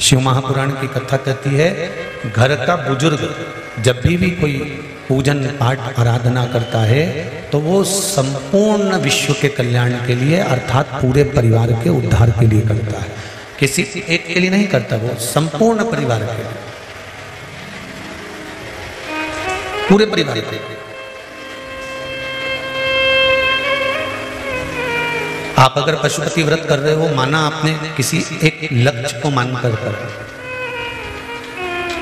शिव महापुराण की कथा कहती है, घर का बुज़ुर्ग जब भी भी कोई पूजन, पाठ, आराधना करता है तो वो संपूर्ण विश्व के कल्याण के लिए, अर्थात पूरे परिवार के उद्धार के लिए करता है। किसी एक के लिए नहीं करता, वो संपूर्ण परिवार के लिए। पूरे परिवार के लिए। आप अगर पशुपति व्रत कर रहे हो, माना आपने किसी एक लक्ष्य को मानकर कर।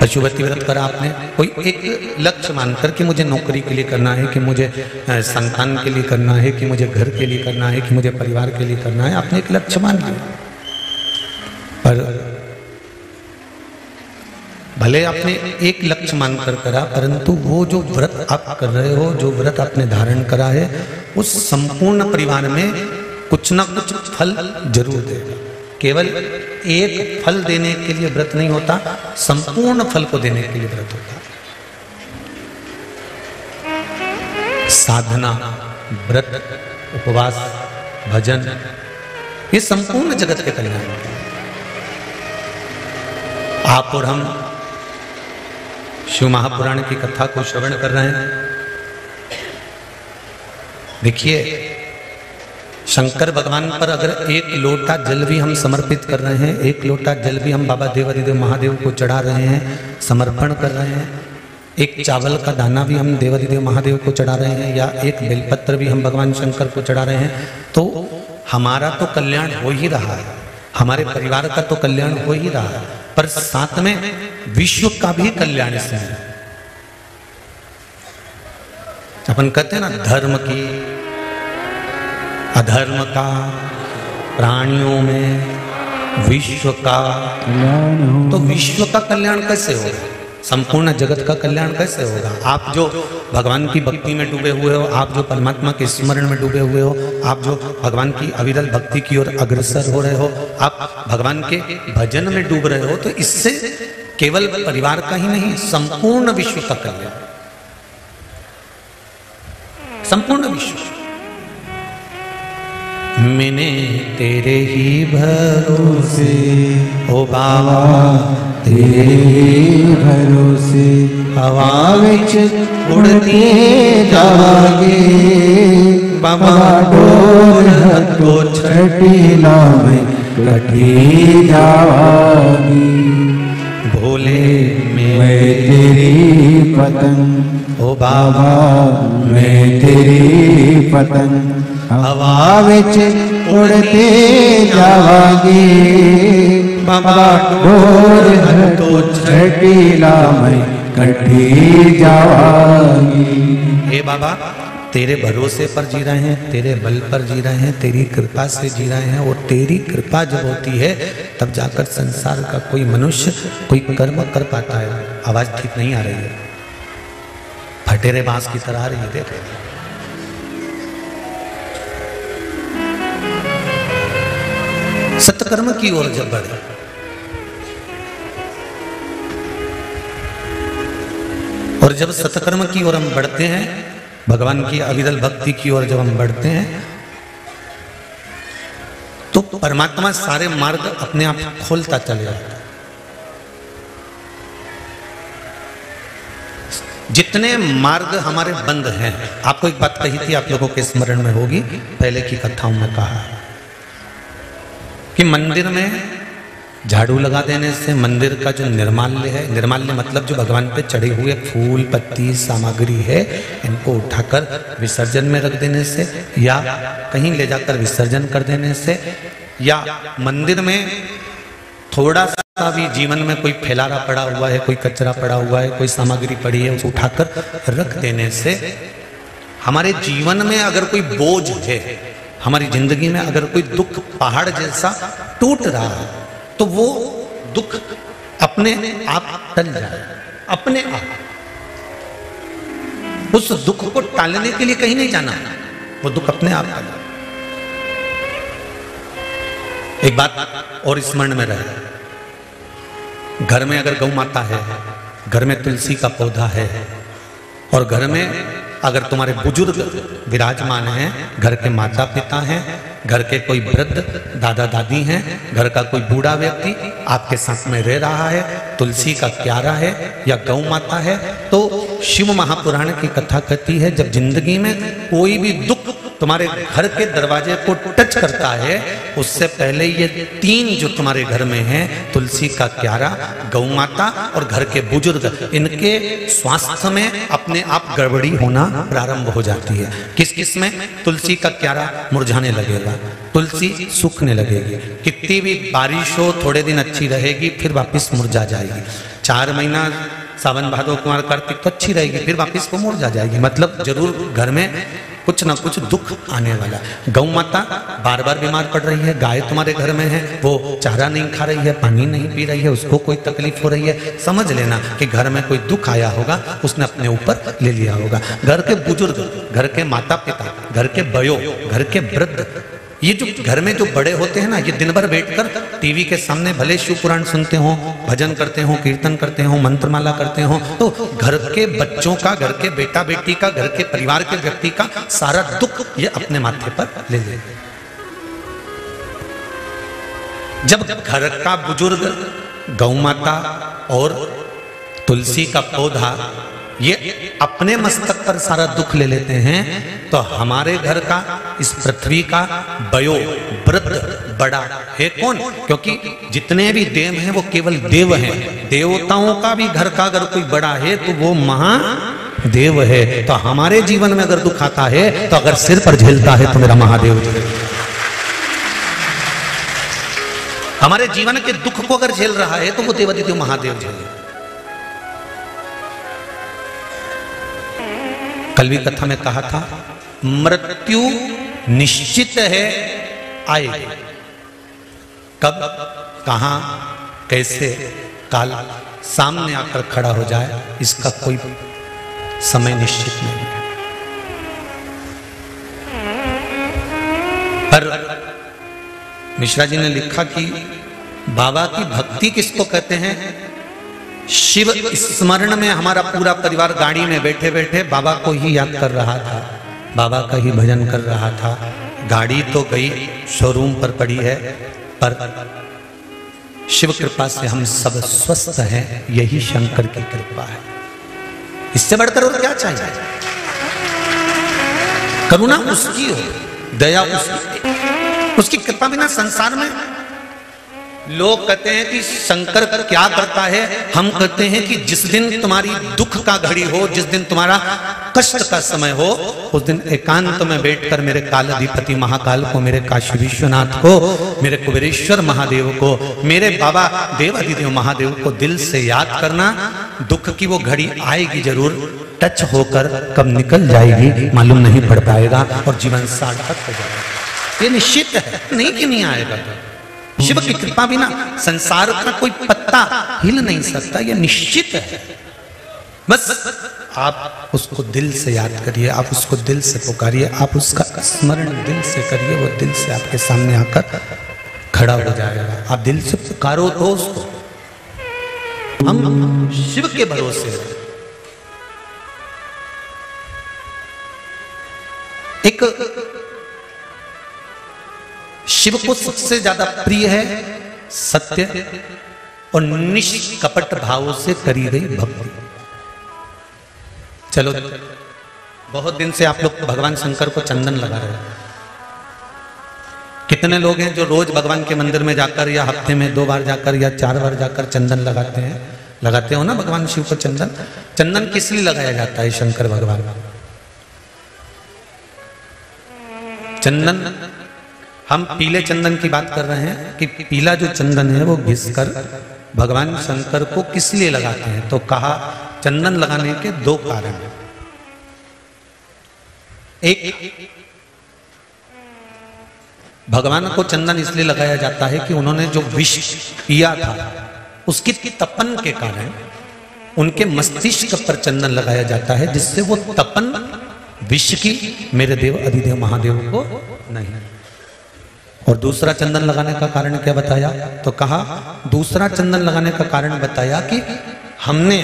पशुपति व्रत करा आपने कोई एक लक्ष्य मानकर कि मुझे नौकरी के लिए करना है, कि मुझे संतान के लिए करना है, कि मुझे घर के लिए करना है, कि मुझे परिवार के लिए करना है, आपने एक लक्ष्य मान लिया। पर भले आपने एक लक्ष्य मानकर करा, परंतु वो जो व्रत आप कर रहे हो, जो व्रत आपने धारण करा है, उस संपूर्ण परिवार में कुछ ना कुछ फल ज़रूर देगा केवल एक फल देने के लिए व्रत नहीं होता, संपूर्ण फल को देने के लिए व्रत होता। साधना, व्रत, उपवास, भजन, ये संपूर्ण जगत के कल्याण। आप और हम शिव महापुराण की कथा को श्रवण कर रहे हैं। देखिए शंकर भगवान पर अगर एक लोटा जल भी हम समर्पित कर रहे हैं, एक लोटा जल भी हम बाबा देवादिदेव महादेव को चढ़ा रहे हैं, समर्पण कर रहे हैं, एक चावल का दाना भी हम देवादिदेव महादेव को चढ़ा रहे हैं, या एक बेलपत्र भी हम भगवान शंकर को चढ़ा रहे हैं तो हमारा तो कल्याण हो ही रहा है, हमारे परिवार का तो कल्याण हो ही रहा है, पर साथ में विश्व का भी कल्याण इसमें अपन कहते हैं ना, धर्म की अधर्म का, प्राणियों में विश्व का। तो विश्व का कल्याण कैसे होगा? संपूर्ण जगत का कल्याण कैसे होगा? आप जो भगवान की भक्ति में डूबे हुए हो, आप जो परमात्मा के स्मरण में डूबे हुए हो, आप जो भगवान की अविरल भक्ति की ओर अग्रसर हो रहे हो, आप भगवान के भजन में डूब रहे हो तो इससे केवल परिवार का ही नहीं, संपूर्ण विश्व का कल्याण। संपूर्ण विश्व। मैंने तेरे ही भरोसे। ओ बाबा तेरे ही भरोसे। हवा विच उड़ती जागे। बाबा डोर हथो छठी नाम कठी जागी। भोले में तेरी पतंग, ओ बाबा, मैं तेरी पतंग, हवा बिच उड़ते जावागे। बाबा डोर हटो छटीला मैं कठी जावागी। हे बाबा तेरे भरोसे पर जी रहे हैं, तेरे बल पर जी रहे हैं, तेरी कृपा से जी रहे हैं और तेरी कृपा जब होती है, तब जाकर संसार का कोई मनुष्य, कोई कर्म कर पाता है। आवाज़ ठीक नहीं आ रही है। फटेरे बाँस की तरह आ रही है, देख। सत्कर्म की ओर जब बढ़े। और जब सत्कर्म की ओर हम बढ़ते हैं भगवान की अविरल भक्ति की ओर जब हम बढ़ते हैं तो परमात्मा सारे मार्ग अपने आप खोलता चले जाता जितने मार्ग हमारे बंद हैं, आपको एक बात कही थी, आप लोगों के स्मरण में होगी, पहले की कथाओं में कहा कि मंदिर में झाड़ू लगा देने से मंदिर का जो निर्माल्य है, निर्माल्य मतलब जो भगवान पे चढ़े हुए फूल, पत्ती, सामग्री है, इनको उठाकर विसर्जन में रख देने से, या कहीं ले जाकर विसर्जन कर देने से, या मंदिर में थोड़ा सा भी जीवन में कोई फैलारा पड़ा हुआ है, कोई कचरा पड़ा हुआ है, कोई सामग्री पड़ी है, उसे उठाकर रख देने से, हमारे जीवन में अगर कोई बोझ है, हमारी ज़िंदगी में अगर कोई दुख पहाड़ जैसा टूट रहा है तो वो दुख अपने आप टल जाए। अपने आप। उस दुख को टालने के लिए कहीं नहीं जाना। वो दुख अपने आप टल एक बात और स्मरण में रहे। घर में अगर गौ माता है, घर में तुलसी का पौधा है, और घर में अगर तुम्हारे बुज़ुर्ग विराजमान हैं, घर के माता पिता हैं, घर के कोई वृद्ध दादा दादी हैं, घर का कोई बूढ़ा व्यक्ति आपके साथ में रह रहा है, तुलसी का क्यारा है या गौ माता है तो शिव महापुराण की कथा कहती है, जब ज़िंदगी में कोई भी दुख तुम्हारे घर के दरवाजे को टच करता है, उससे पहले ये तीन जो तुम्हारे घर में हैं, तुलसी का क्यारा गौ माता और घर के बुज़ुर्ग, इनके स्वास्थ्य में अपने आप गड़बड़ी होना प्रारंभ हो जाती है। किस किसमें? तुलसी का क्यारा मुरझाने लगेगा, तुलसी सूखने लगेगी। कितनी भी बारिश हो, थोड़े दिन अच्छी रहेगी, फिर वापस मुरझा जाएगी। चार महीना सावन भादो कुमार कार्तिक तो अच्छी रहेगी, फिर वापस वो मुरझा जाएगी। मतलब ज़रूर घर में कुछ ना कुछ दुख आने वाला। गौ माता बार बार बीमार पड़ रही है, गाय तुम्हारे घर में है, वो चारा नहीं खा रही है, पानी नहीं पी रही है, उसको कोई तकलीफ़ हो रही है। समझ लेना कि घर में कोई दुख आया होगा, उसने अपने ऊपर ले लिया होगा। घर के बुज़ुर्ग, घर के माता पिता घर के बयो, घर के वृद्ध ये जो घर में जो बड़े होते हैं ना, ये दिन भर बैठकर टीवी के सामने भले शिव पुराण सुनते हो, भजन करते हो, कीर्तन करते हो, मंत्रमाला करते हो तो घर के बच्चों का, घर के बेटा बेटी का, घर के परिवार के व्यक्ति का सारा दुख ये अपने माथे पर ले ले। जब घर का बुज़ुर्ग, गौ माता और तुलसी का पौधा ये अपने मस्तक पर सारा दुख ले लेते हैं तो हमारे घर का, इस पृथ्वी का बयो वृद्ध बड़ा है कौन? क्योंकि जितने भी देव हैं, वो केवल देव हैं। देवताओं का भी घर का अगर कोई बड़ा है तो वो महा देव है। तो हमारे जीवन में अगर दुख आता है तो अगर सिर पर झेलता है तो मेरा महादेव हमारे जीवन के दुख को अगर झेल रहा है तो वो देवादित्य महादेव झेले कल भी कथा में कहा था, मृत्यु निश्चित है, आए। कब, कहा, कैसे, काल सामने आकर खड़ा हो जाए, इसका कोई समय निश्चित नहीं है। पर मिश्रा जी ने लिखा कि बाबा की भक्ति किसको कहते हैं? शिव स्मरण में हमारा पूरा परिवार गाड़ी में बैठे बैठे बाबा को ही याद कर रहा था। बाबा का ही भजन कर रहा था। गाड़ी तो गई शोरूम पर पड़ी है, पर शिव कृपा से हम सब स्वस्थ हैं, यही शंकर की कृपा है। इससे बढ़कर और क्या चाहिए? करुणा उसकी हो, दया उसकी। उसकी कृपा बिना संसार में लोग कहते हैं कि शंकर क्या करता है? हम कहते हैं कि जिस दिन तुम्हारी दुख का घड़ी हो, जिस दिन तुम्हारा कष्ट का समय हो, उस दिन एकांत में बैठकर मेरे काल अधिपति महाकाल को, मेरे काशी विश्वनाथ को, मेरे कुबेरेश्वर महादेव को, मेरे बाबा देव अधिदेव महादेव को दिल से याद करना, दुख की वो घड़ी आएगी ज़रूर, टच होकर कब निकल जाएगी, मालूम नहीं पड़ पाएगा और जीवन सार्थक हो जाएगा। ये निश्चित है, नहीं कि नहीं आएगा तो। शिव की कृपा बिना संसार का कोई पत्ता हिल नहीं सकता, यह निश्चित है। बस आप उसको दिल से याद करिए, आप उसको दिल से पुकारिए, आप उसका स्मरण दिल से करिए, वो दिल से आपके सामने आकर खड़ा हो जाएगा। आप दिल से पुकारो तो उसको हम शिव के भरोसे एक शिव को सबसे ज़्यादा प्रिय है सत्य और निष्कपट भाव से करी गई भक्ति। चलो, बहुत दिन से आप लोग भगवान शंकर को चंदन लगा रहे हैं। कितने लोग हैं जो रोज भगवान के मंदिर में जाकर या हफ़्ते में दो बार जाकर या चार बार जाकर चंदन लगाते हैं? लगाते हो ना भगवान शिव को चंदन? चंदन किस लिए लगाया जाता है शंकर भगवान? चंदन हम पीले चंदन की बात कर रहे हैं कि पीला जो चंदन है वो घिस कर भगवान शंकर को किस लिए लगाते हैं? तो कहा, चंदन लगाने के दो कारण हैं। एक, भगवान को चंदन इसलिए लगाया जाता है कि उन्होंने जो विष पिया था, उसकी तपन के कारण उनके मस्तिष्क पर चंदन लगाया जाता है, जिससे वो तपन विष की मेरे देव, अधिदेव, महादेव को नहीं। और दूसरा चंदन लगाने का कारण क्या बताया? तो कहा, दूसरा चंदन लगाने का कारण बताया कि हमने,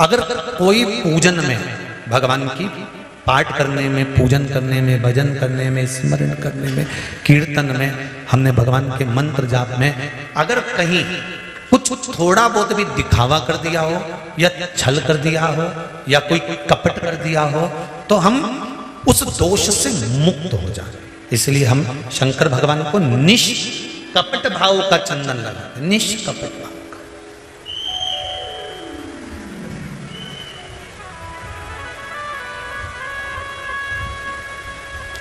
अगर कोई पूजन में, भगवान की पाठ करने में, पूजन करने में, भजन करने में, स्मरण करने में, कीर्तन में, हमने भगवान के मंत्र जाप में, अगर कहीं कुछ कुछ थोड़ा बहुत भी दिखावा कर दिया हो, या छल कर दिया हो, या कोई कपट कर दिया हो तो हम उस दोष से मुक्त हो जाए इसलिए हम शंकर भगवान को निष्कपट भाव का चंदन लगाते निष्कपट भाव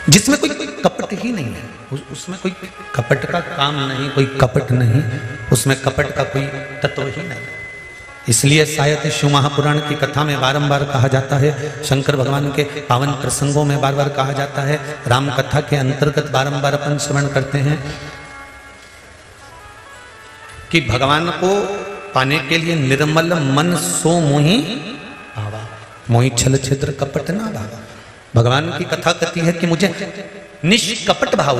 जिसमें कोई कपट ही नहीं है उस, उसमें कोई कपट का काम नहीं कोई कपट नहीं उसमें कपट का कोई तत्व ही नहीं। इसलिए शायद शिव महापुराण की कथा में बारंबार कहा जाता है, शंकर भगवान के पावन प्रसंगों में बार बार कहा जाता है, राम कथा के अंतर्गत बारंबार अपन श्रवण करते हैं कि भगवान को पाने के लिए निर्मल मन सो मोही आवा, मोही छल छिद्र कपट ना भावा भगवान की कथा कहती है कि मुझे निष्कपट भाव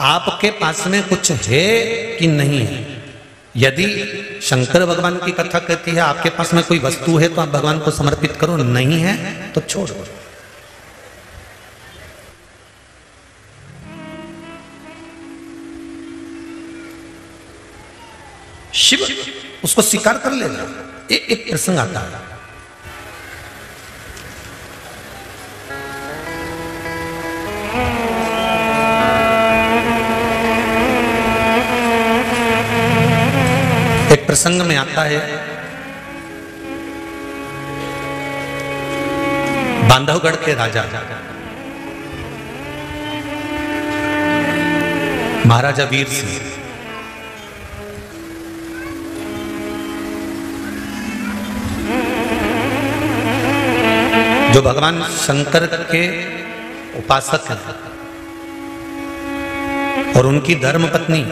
आपके पास में कुछ है कि नहीं है? यदि शंकर भगवान की कथा कहती है, आपके पास में कोई वस्तु है तो आप भगवान को समर्पित करो, नहीं है तो छोड़ो शिव, उसको स्वीकार कर लेना। एक प्रसंग आता है। प्रसंग में आता है। बांधवगढ़ के राजा। महाराजा वीर सिंह। जो भगवान शंकर के उपासक हैं और उनकी धर्म पत्नी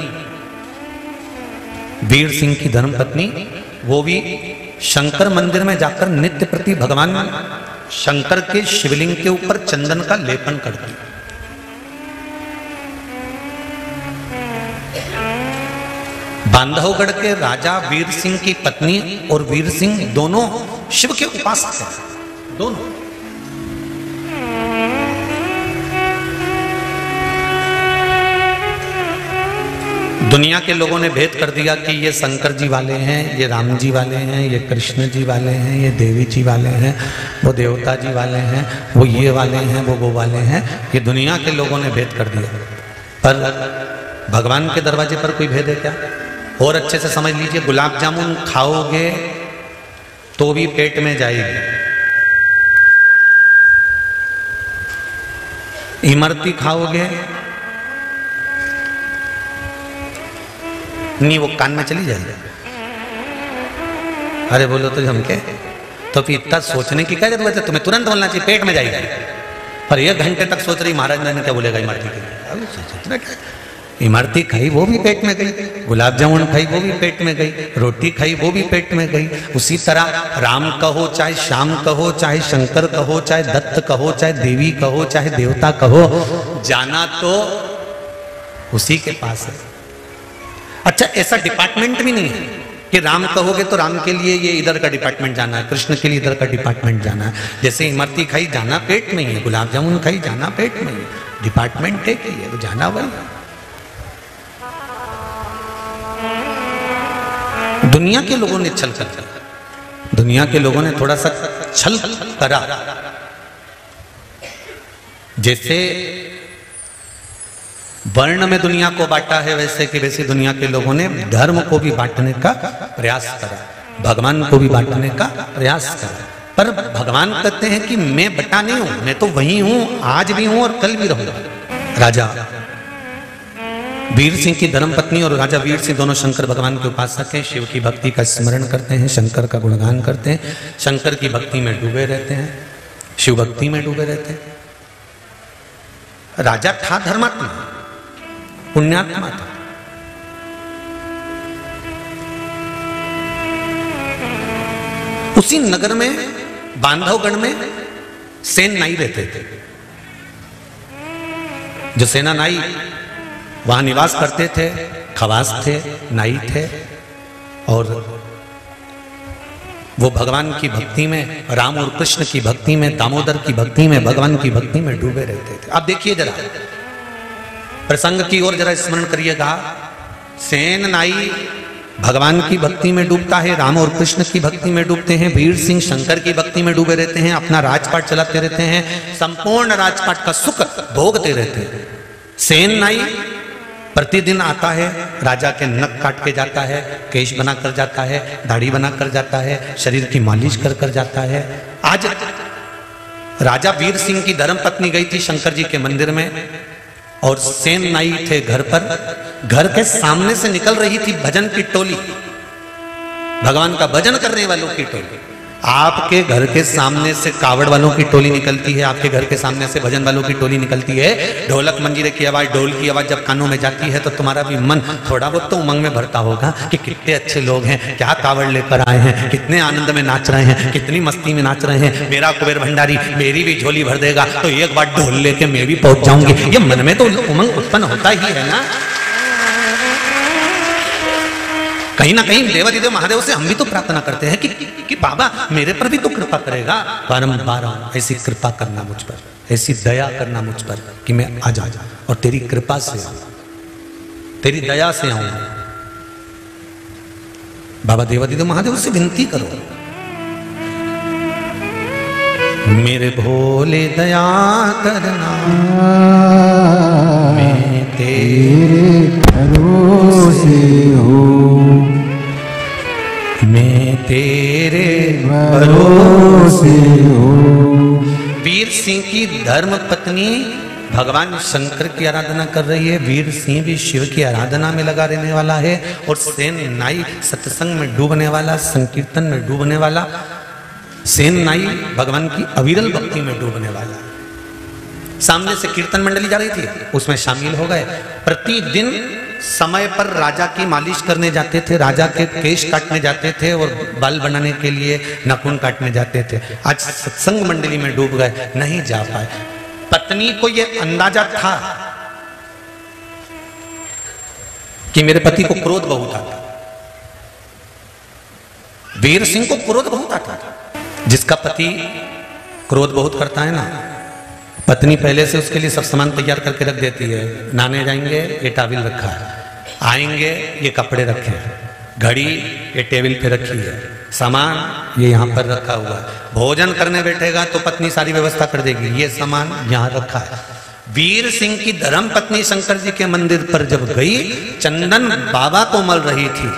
वीर सिंह की धर्म पत्नी, वो भी शंकर मंदिर में जाकर नित्य प्रति भगवान शंकर के शिवलिंग के ऊपर चंदन का लेपन करती। बांधवगढ़ के राजा वीर सिंह की पत्नी और वीर सिंह दोनों शिव के उपासक हैं। दोनों। दुनिया के लोगों ने भेद कर दिया कि ये शंकर जी वाले हैं, ये राम जी वाले हैं, ये कृष्ण जी वाले हैं, ये देवी जी वाले हैं, वो देवता जी वाले हैं, वो ये वाले हैं, वो वो वाले हैं, ये दुनिया के लोगों ने भेद कर दिया। पर भगवान के दरवाजे पर कोई भेद है क्या? और अच्छे से समझ लीजिए, गुलाब जामुन खाओगे तो भी पेट में जाएगी। इमरती खाओगे नहीं वो कान में चली जाएगी। अरे बोलो तो हम क्या? तो फिर इतना सोचने की क्या ज़रूरत है? तुम्हें तुरंत बोलना चाहिए, पेट में जाएगी। पर एक घंटे तक सोच रही, महाराज ने क्या बोलेगा इमारती के सोचना खाई, वो भी पेट में गई। गुलाब जामुन खाई, वो भी पेट में गई। रोटी खाई, वो भी पेट में गई। उसी तरह राम कहो, चाहे श्याम कहो, चाहे शंकर कहो, चाहे दत्त कहो, चाहे देवी कहो, चाहे देवता कहो, जाना तो उसी के पास है। अच्छा ऐसा डिपार्टमेंट भी नहीं है कि राम कहोगे तो राम के लिए ये इधर का डिपार्टमेंट जाना है, कृष्ण के लिए इधर का डिपार्टमेंट जाना है। जैसे इमरती खाई जाना पेट में ही, गुलाब जामुन खाई जाना पेट में ही डिपार्टमेंट ही है वो जाना वही दुनिया के लोगों ने छल कर दुनिया के लोगों ने थोड़ा सा छल करा। जैसे वर्ण में दुनिया को बांटा है, वैसे कि वैसे दुनिया के लोगों ने धर्म को भी बांटने का प्रयास करा। भगवान को भी बांटने का प्रयास करा। पर भगवान कहते हैं कि मैं बटा नहीं हूँ, मैं तो वही हूँ, आज भी हूँ और कल भी रहूँगा। राजा, वीर सिंह की धर्मपत्नी और राजा वीर सिंह दोनों शंकर भगवान के उपासक हैं। शिव की भक्ति का स्मरण करते हैं, शंकर का गुणगान करते हैं। शंकर की भक्ति में डूबे रहते हैं, शिव भक्ति में डूबे रहते हैं। राजा था धर्मात्मा। पुण्यात्मा था। उसी नगर में, बांधवगढ़ में, सेन नाई रहते थे। जो सेना नाई, वहाँ निवास करते थे, खवास थे, नाई थे, और वो भगवान की भक्ति में, राम और कृष्ण की भक्ति में, दामोदर की भक्ति में, भगवान की भक्ति में डूबे रहते थे। आप देखिए जरा प्रसंग की ओर जरा स्मरण करिएगा। सेन नाई भगवान की भक्ति में डूबता है, राम और कृष्ण की भक्ति में डूबते हैं, वीर सिंह शंकर की भक्ति में डूबे रहते हैं, अपना राजपाट चलाते रहते हैं, संपूर्ण राजपाट का सुख भोगते रहते हैं। सेन नाई प्रतिदिन आता है, राजा के नक काट के जाता है, केश बना कर जाता है, दाढ़ी बना कर जाता है, शरीर की मालिश कर कर जाता है। आज राजा वीर सिंह की धर्म पत्नी गई थी शंकर जी के मंदिर में। और सेन नाई थे घर पर। घर के सामने से निकल रही थी भजन की टोली। भगवान का भजन करने वालों की टोली। आपके घर के सामने से कावड़ वालों की टोली निकलती है, आपके घर के सामने से भजन वालों की टोली निकलती है। ढोलक मंजीरे की आवाज़, ढोल की आवाज़ जब कानों में जाती है तो तुम्हारा भी मन थोड़ा बहुत तो उमंग में भरता होगा कि कितने अच्छे लोग हैं, क्या कावड़ लेकर आए हैं, कितने आनंद में नाच रहे हैं, कितनी मस्ती में नाच रहे हैं। मेरा कुबेर भंडारी मेरी भी झोली भर देगा तो एक बार ढोल लेके मैं भी पहुँच जाऊँगी। ये मन में तो उमंग उत्पन्न होता ही है ना। कहीं ना कहीं देवादिदेव महादेव से हम भी तो प्रार्थना करते हैं कि, कि बाबा मेरे पर भी तो कृपा करेगा। बारम्बार ऐसी कृपा करना मुझ पर ऐसी दया करना मुझ पर कि मैं आ जा और तेरी कृपा से तेरी दया से आऊँ। बाबा देवादिदेव महादेव से विनती करो। मेरे भोले दया करना मैं तेरे भरोसे हो। मैं तेरे भरोसे वीर सिंह की धर्म पत्नी भगवान शंकर की आराधना कर रही है। वीर सिंह भी शिव की आराधना में लगा रहने वाला है और सेन नाई सत्संग में डूबने वाला, संकीर्तन में डूबने वाला, सेन नाई भगवान की अविरल भक्ति में डूबने वाला। सामने से कीर्तन मंडली जा रही थी, उसमें शामिल हो गए। प्रतिदिन समय पर राजा की मालिश करने जाते थे, राजा के केश काटने जाते थे और बाल बनाने के लिए नखून काटने जाते थे। आज सत्संग मंडली में डूब गए, नहीं जा पाए। पत्नी को यह अंदाज़ा था कि मेरे पति को क्रोध बहुत आता वीर सिंह को क्रोध बहुत आता था। जिसका पति क्रोध बहुत करता है ना पत्नी पहले से उसके लिए सब सामान तैयार करके रख देती है। नाने जाएँगे, ये टाविल रखा है। आएँगे, ये कपड़े रखे हैं। घड़ी, ये टेबल पे रखी है। सामान, ये यहाँ पर रखा हुआ है। भोजन करने बैठेगा तो पत्नी सारी व्यवस्था कर देगी। ये सामान यहाँ रखा है। वीर सिंह की धर्म पत्नी शंकर जी के मंदिर पर जब गई, चंदन बाबा को मल रही थी।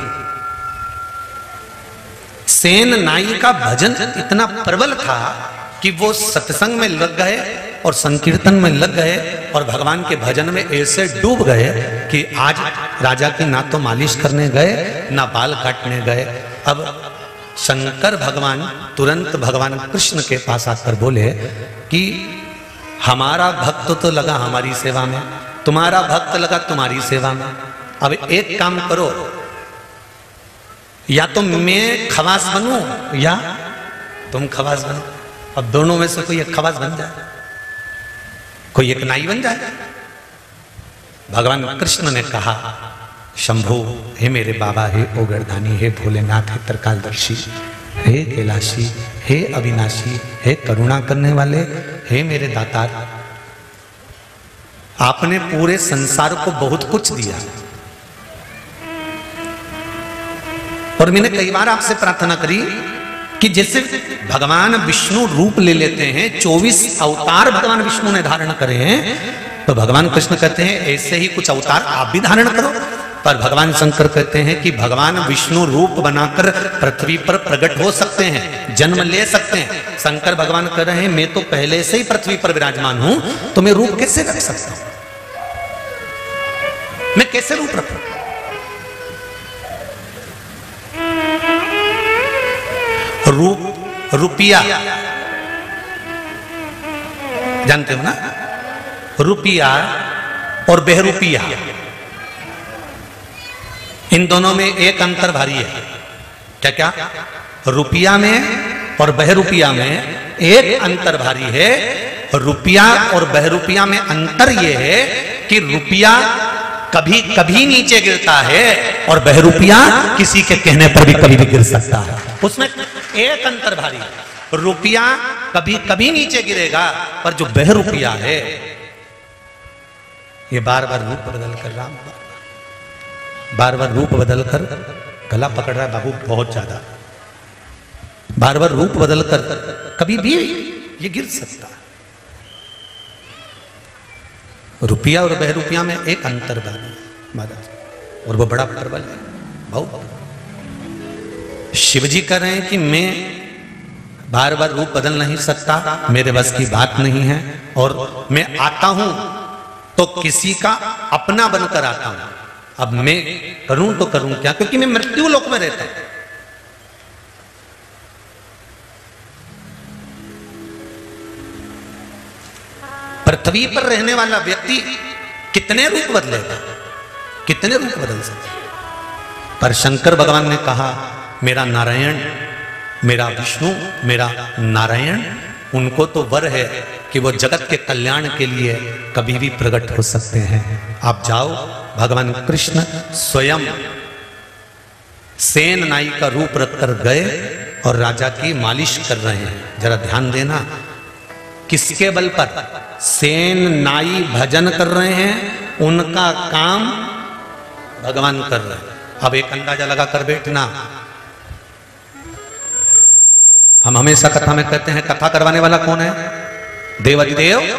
सेन नाई का भजन इतना प्रबल था कि वो सत्संग में लग गए और संकीर्तन में लग गए और भगवान के भजन में ऐसे डूब गए कि आज राजा की ना तो मालिश करने गए, ना बाल काटने गए। अब शंकर भगवान, तुरंत भगवान कृष्ण के पास आकर बोले कि हमारा भक्त तो लगा हमारी सेवा में, तुम्हारा भक्त लगा तुम्हारी सेवा में। अब एक काम करो, या तो मैं खवास बनू, या तुम खवास बनो। अब दोनों में से कोई एक खवास बन जाए। कोई एक नाई बन जाए। भगवान कृष्ण ने कहा, शंभु, हे मेरे बाबा, हे ओगरदानी हे भोलेनाथ, हे तरकालदर्शी, हे कैलाशी, हे अविनाशी, हे करुणा करने वाले, हे मेरे दातार, आपने पूरे संसार को बहुत कुछ दिया। और मैंने कई बार आपसे प्रार्थना करी कि जैसे भगवान विष्णु रूप ले लेते हैं, चौबीस अवतार भगवान विष्णु ने धारण करे हैं तो भगवान कृष्ण कहते हैं, ऐसे ही कुछ अवतार आप भी धारण करो। पर भगवान शंकर कहते हैं कि भगवान विष्णु रूप बनाकर पृथ्वी पर प्रकट हो सकते हैं, जन्म ले सकते हैं। शंकर भगवान कह रहे हैं, मैं तो पहले से ही पृथ्वी पर विराजमान हूँ तो मैं रूप कैसे रख सकता हूँ? मैं कैसे रूप रखू? रूप रुपया। जानते हो ना? रुपया और बेहरूपिया इन दोनों में एक अंतर भारी है। क्या क्या? रुपया में और बहरूपिया में एक अंतर भारी है। रुपया और बहरूपिया में अंतर यह है कि रुपया कभी कभी नीचे गिरता है और बहरूपिया किसी के कहने पर भी कभी भी गिर सकता है। उसमें एक अंतर भारी रुपया कभी कभी नीचे गिरेगा, पर जो बह रुपया है, ये बार बार रूप बदल कर राम बार बार। रूप बदल कर गला पकड़ रहा है बाबू बहुत ज़्यादा। बार बार रूप बदल कर कभी भी ये गिर सकता है। रुपया और बह रुपया में एक अंतर महाराज और वो बड़ा प्रबल है, बहुत शिव जी कह रहे हैं कि मैं बार बार रूप बदल नहीं सकता, मेरे बस की बात नहीं है, और मैं आता हूँ तो किसी का अपना बनकर आता हूँ। अब मैं करूँ तो करूँ क्या? क्योंकि मैं मृत्यु लोक में रहता हूँ। पृथ्वी पर रहने वाला व्यक्ति कितने रूप बदलेगा? कितने रूप बदल सकते पर शंकर भगवान ने कहा मेरा नारायण, मेरा विष्णु, मेरा नारायण, उनको तो वर है कि वो जगत के कल्याण के लिए कभी भी प्रकट हो सकते हैं। आप जाओ, भगवान कृष्ण स्वयं सेन नाई का रूप रखकर गए और राजा की मालिश कर रहे हैं। जरा ध्यान देना, किसके बल पर? सेन नाई भजन कर रहे हैं, उनका काम भगवान कर रहे हैं। अब एक अंदाज़ा लगा कर बैठना हम हमेशा कथा में कहते हैं, कथा करवाने वाला कौन है? देव अधिदेव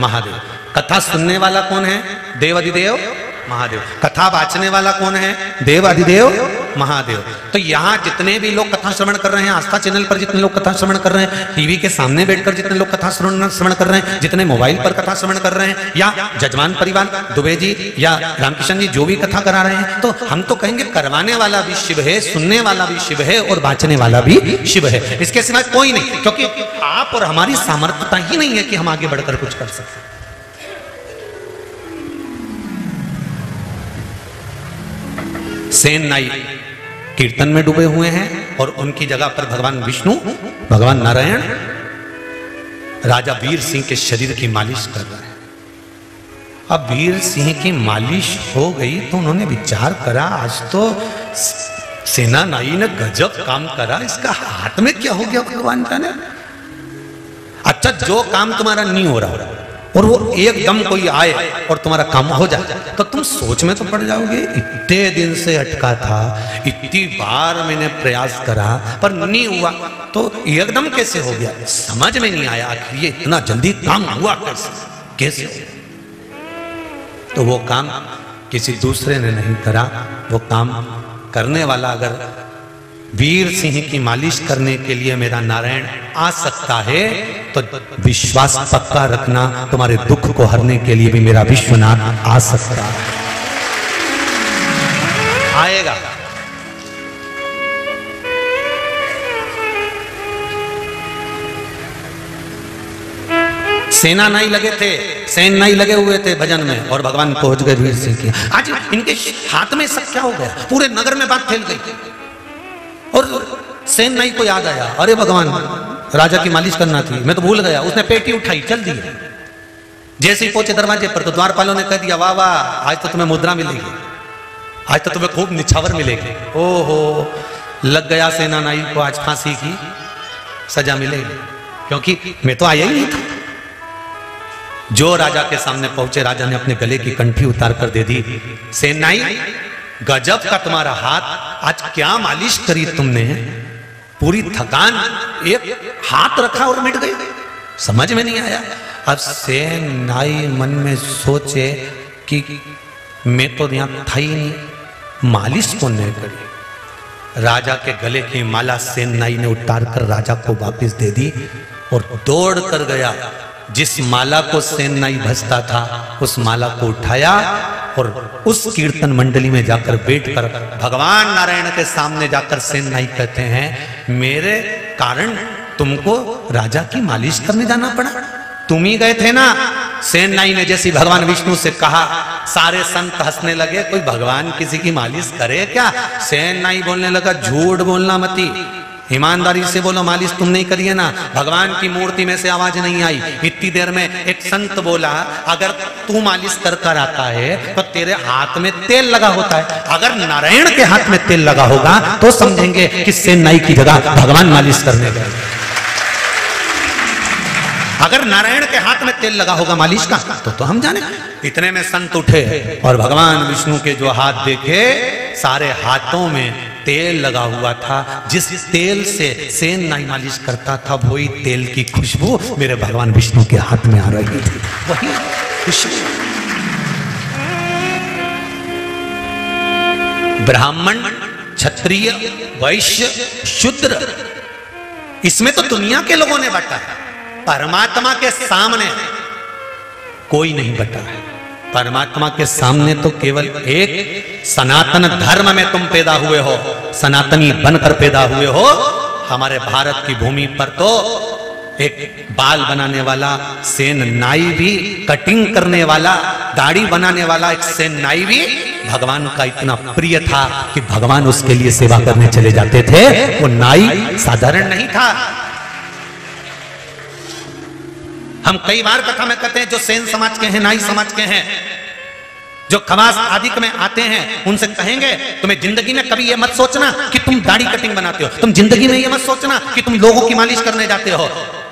महादेव। कथा सुनने वाला कौन है? देव अधिदेव महादेव। कथा वाचने वाला कौन है? देव अधिदेव महादेव। तो यहाँ जितने भी लोग कथा श्रवण कर रहे हैं, आस्था चैनल पर जितने लोग कथा श्रवण कर रहे हैं, टीवी के सामने बैठकर जितने लोग कथा श्रवण कर रहे हैं, जितने मोबाइल पर कथा श्रवण कर रहे हैं, या जजमान परिवार, दुबे जी या रामकिशन जी जो भी कथा करा रहे हैं तो हम तो कहेंगे करवाने वाला भी शिव है, सुनने वाला भी शिव है और बांचने वाला भी शिव है। इसके सिवाय कोई नहीं, क्योंकि आप और हमारी सामर्थ्यता ही नहीं है कि हम आगे बढ़कर कुछ कर सकते सेन नाई कीर्तन में डूबे हुए हैं और उनकी जगह पर भगवान विष्णु, भगवान नारायण, राजा वीर सिंह के शरीर की मालिश कर रहे हैं। अब वीर सिंह की मालिश हो गई तो उन्होंने विचार करा, आज तो सेना नाई ने गजब काम करा, इसका हाथ में क्या हो गया भगवान जाने? अच्छा जो काम तुम्हारा नहीं हो रहा और वो एकदम कोई आए और तुम्हारा काम हो जाए तो तुम सोच में तो पड़ जाओगे, इतने दिन से अटका था, इतनी बार मैंने प्रयास करा, पर नहीं हुआ तो एकदम कैसे हो गया? समझ में नहीं आया कि ये इतना जल्दी काम हुआ कैसे? कैसे तो वो काम किसी दूसरे ने नहीं करा, वो काम करने वाला अगर वीर सिंह की मालिश करने के लिए मेरा नारायण आ सकता है तो विश्वास पक्का रखना, तुम्हारे दुख को हरने के लिए भी मेरा विश्वनाथ आ सकता है। आएगा। सेना नहीं लगे थे, सैन नहीं लगे हुए थे भजन में, और भगवान पहुँच गए वीर सिंह की। आज इनके हाथ में सब क्या हो गया? पूरे नगर में बात फैल गई। और सेन नाई को याद आया, अरे भगवान, राजा की मालिश करना थी, मैं तो भूल गया, उसने पेटी उठाई, चल दी जैसे ही पहुँचे दरवाजे पर तो द्वारपालों ने कह दिया, वाह वाह, आज तो तुम्हें मुद्रा मिलेगी, आज तो तुम्हें खूब निछावर मिलेगी। ओहो, लग गया सेना नाई को आज फांसी की सजा मिलेगी, क्योंकि मैं तो आया ही नहीं था। जो राजा के सामने पहुँचे, राजा ने अपने गले की कंठी उतार कर दे दी सेनाई गजब का तुम्हारा हाथ आज क्या मालिश करी तुमने? पूरी थकान एक हाथ रखा और मिट गई। समझ में नहीं आया। अब सेन नाई मन में सोचे कि मैं तो यहाँ था ही नहीं। मालिश कौन ने करी? राजा के गले की माला सेन नाई ने उतार कर राजा को वापस दे दी और दौड़ कर गया। जिस माला को सेन नाई भजता था, उस माला को उठाया और उस कीर्तन मंडली में जाकर बैठकर भगवान नारायण के सामने जाकर सेन नाई कहते हैं, मेरे कारण तुमको राजा की मालिश करने जाना पड़ा। तुम ही गए थे ना? सेन नाई ने जैसी भगवान विष्णु से कहा, सारे संत हंसने लगे, कोई भगवान किसी की मालिश करे क्या? सेन नाई बोलने लगा, झूठ बोलना मती। ईमानदारी से बोलो, मालिश तुम नहीं करिए ना। भगवान की मूर्ति में से आवाज़ नहीं आई। इतनी देर में एक संत बोला, अगर तू मालिश कर कर आता है तो तेरे हाथ में तेल लगा होता है। अगर नारायण के हाथ में तेल लगा होगा तो समझेंगे कि नाई की जगह भगवान मालिश करने गए। अगर नारायण के हाथ में तेल लगा होगा मालिश का तो तो हम जाने। इतने में संत उठे और भगवान विष्णु के जो हाथ देखे, सारे हाथों में तेल लगा हुआ था। जिस तेल से सेन नाई मालिश करता था, वही तेल की खुशबू मेरे भगवान विष्णु के हाथ में आ रही थी। वही खुशबू। ब्राह्मण, क्षत्रिय, वैश्य, शूद्र, इसमें तो दुनिया के लोगों ने बांटा है, परमात्मा के सामने कोई नहीं बटा है। परमात्मा के सामने तो केवल एक सनातन धर्म में तुम पैदा हुए हो, सनातनी बनकर पैदा हुए हो। हमारे भारत की भूमि पर तो एक बाल बनाने वाला, सेन नाई भी, कटिंग करने वाला, दाढ़ी बनाने वाला एक सेन नाई भी भगवान का इतना प्रिय था कि भगवान उसके लिए सेवा करने चले जाते थे। वो नाई साधारण नहीं था हम कई बार कथा में कहते हैं, जो सेन समाज के हैं, नाई समाज के हैं, जो खवास आदि में आते हैं, उनसे कहेंगे, तुम्हें ज़िंदगी में कभी ये मत सोचना कि तुम दाढ़ी कटिंग बनाते हो। तुम ज़िंदगी में ये मत सोचना कि तुम लोगों की मालिश करने जाते हो।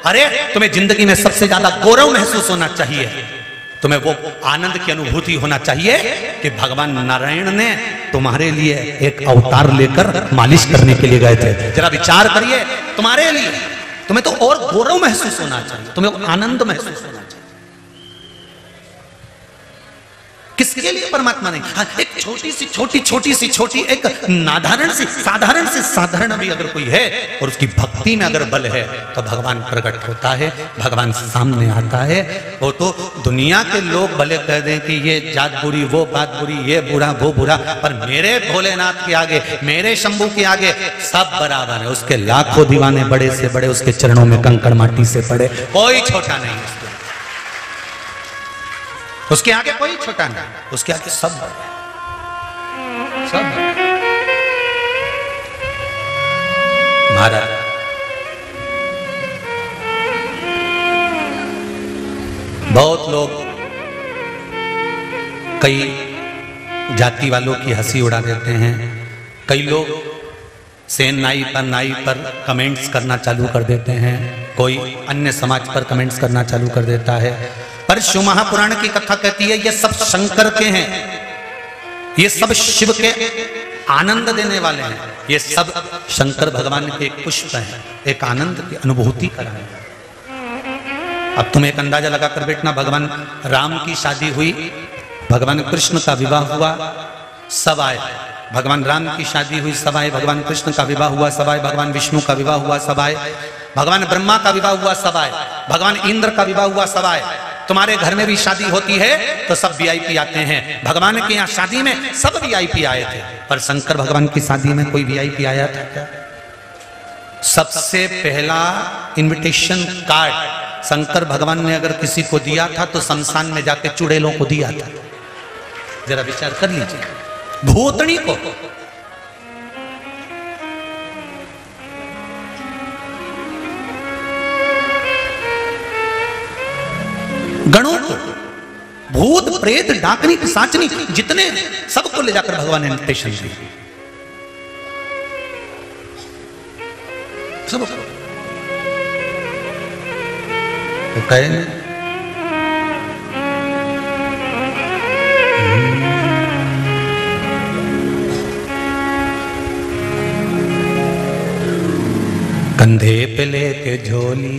अरे, तुम्हें ज़िंदगी में सबसे ज़्यादा गौरव महसूस होना चाहिए। तुम्हें वो आनंद की अनुभूति होना चाहिए कि भगवान नारायण ने तुम्हारे लिए एक अवतार लेकर मालिश करने के लिए गए थे। जरा विचार करिए, तुम्हारे लिए तुम्हें तो और गौरव महसूस होना चाहिए तुम्हें आनंद महसूस होना चाहिए किसके लिए परमात्मा ने हाँ, एक छोटी सी छोटी छोटी सी छोटी एक नाधारण सी साधारण से साधारण भी अगर कोई है और उसकी भक्ति में अगर बल है तो भगवान प्रकट होता है भगवान सामने आता है। वो तो दुनिया के लोग भले कह दें कि ये जात बुरी वो बात बुरी ये बुरा वो बुरा पर मेरे भोलेनाथ के आगे मेरे शंभू के आगे सब बराबर है। उसके लाखों दीवाने बड़े से बड़े उसके चरणों में कंकड़ माटी से पड़े कोई छोटा नहीं। उसके उसके आगे कोई छोटा नहीं। उसके आगे सब बड़े सब महाराज, बहुत लोग कई जाति वालों की हँसी उड़ा देते हैं। कई लोग सेन नाई पर नाई पर कमेंट्स करना चालू कर देते हैं। कोई अन्य समाज पर कमेंट्स करना चालू कर देता है। पर शिव महापुराण की कथा कहती है, ये सब शंकर के हैं। ये सब शिव के आनंद देने वाले हैं। ये सब शंकर भगवान के पुष्प हैं। एक आनंद की अनुभूति कराने अब तुम एक अंदाज़ा लगाकर बैठना, भगवान राम की शादी हुई, भगवान कृष्ण का विवाह हुआ, सब आए। भगवान राम की शादी हुई, सब आए। भगवान कृष्ण का विवाह हुआ, सब आए। भगवान विष्णु का विवाह हुआ, सब आए। भगवान ब्रह्मा का विवाह हुआ, सब आए। भगवान इंद्र का विवाह हुआ, सब आए। तुम्हारे घर में भी शादी होती है तो सब वीआईपी आते हैं। भगवान के यहाँ शादी में सब वीआईपी आए थे। पर शंकर भगवान की शादी में कोई वीआईपी आया था क्या? सबसे पहला इनविटेशन कार्ड शंकर भगवान ने अगर किसी को दिया था तो शमशान में जाके चुड़ैलों को दिया था। जरा विचार कर लीजिए। भूतनी को गणों को, भूत, प्रेत, डाकनी, साचनी, जितने सबको ले जाकर भगवान ने इन्विटेशन दी सबको तो कहे कंधे पे लेके झोली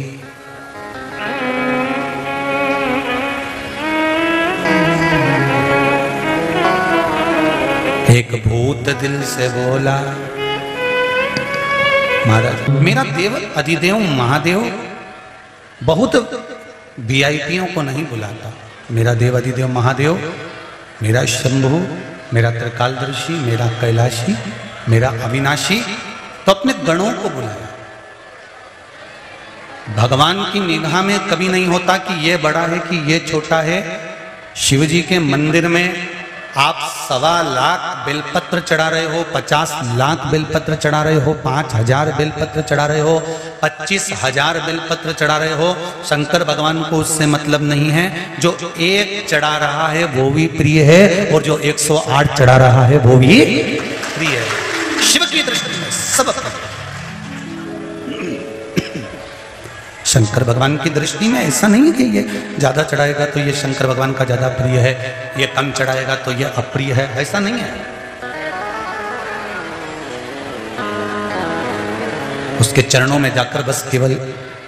एक भूत दिल से बोला, महाराज, मेरा देव अधिदेव, महादेव बहुत वीआईपियों को नहीं बुलाता। मेरा देव, अधिदेव, महादेव, मेरा शंभु, मेरा त्रिकालदर्शी, मेरा कैलाशी, मेरा अविनाशी तो अपने गणों को बुलाया। भगवान की निगाह में कभी नहीं होता कि ये बड़ा है कि ये छोटा है। शिव जी के मंदिर में आप सवा लाख बेलपत्र चढ़ा रहे हो, पचास लाख बेलपत्र चढ़ा रहे हो, पाँच हज़ार बेलपत्र चढ़ा रहे हो, पच्चीस हज़ार बेलपत्र चढ़ा रहे हो। शंकर भगवान को उससे मतलब नहीं है। जो एक चढ़ा रहा है, वो भी प्रिय है, और जो 108 चढ़ा रहा है, वो भी प्रिय है। शिव की दृष्टि में सब शंकर भगवान की दृष्टि में ऐसा नहीं कि ये ज़्यादा चढ़ाएगा तो ये शंकर भगवान का ज़्यादा प्रिय है, ये कम चढ़ाएगा तो ये अप्रिय है, ऐसा नहीं है। उसके चरणों में जाकर बस केवल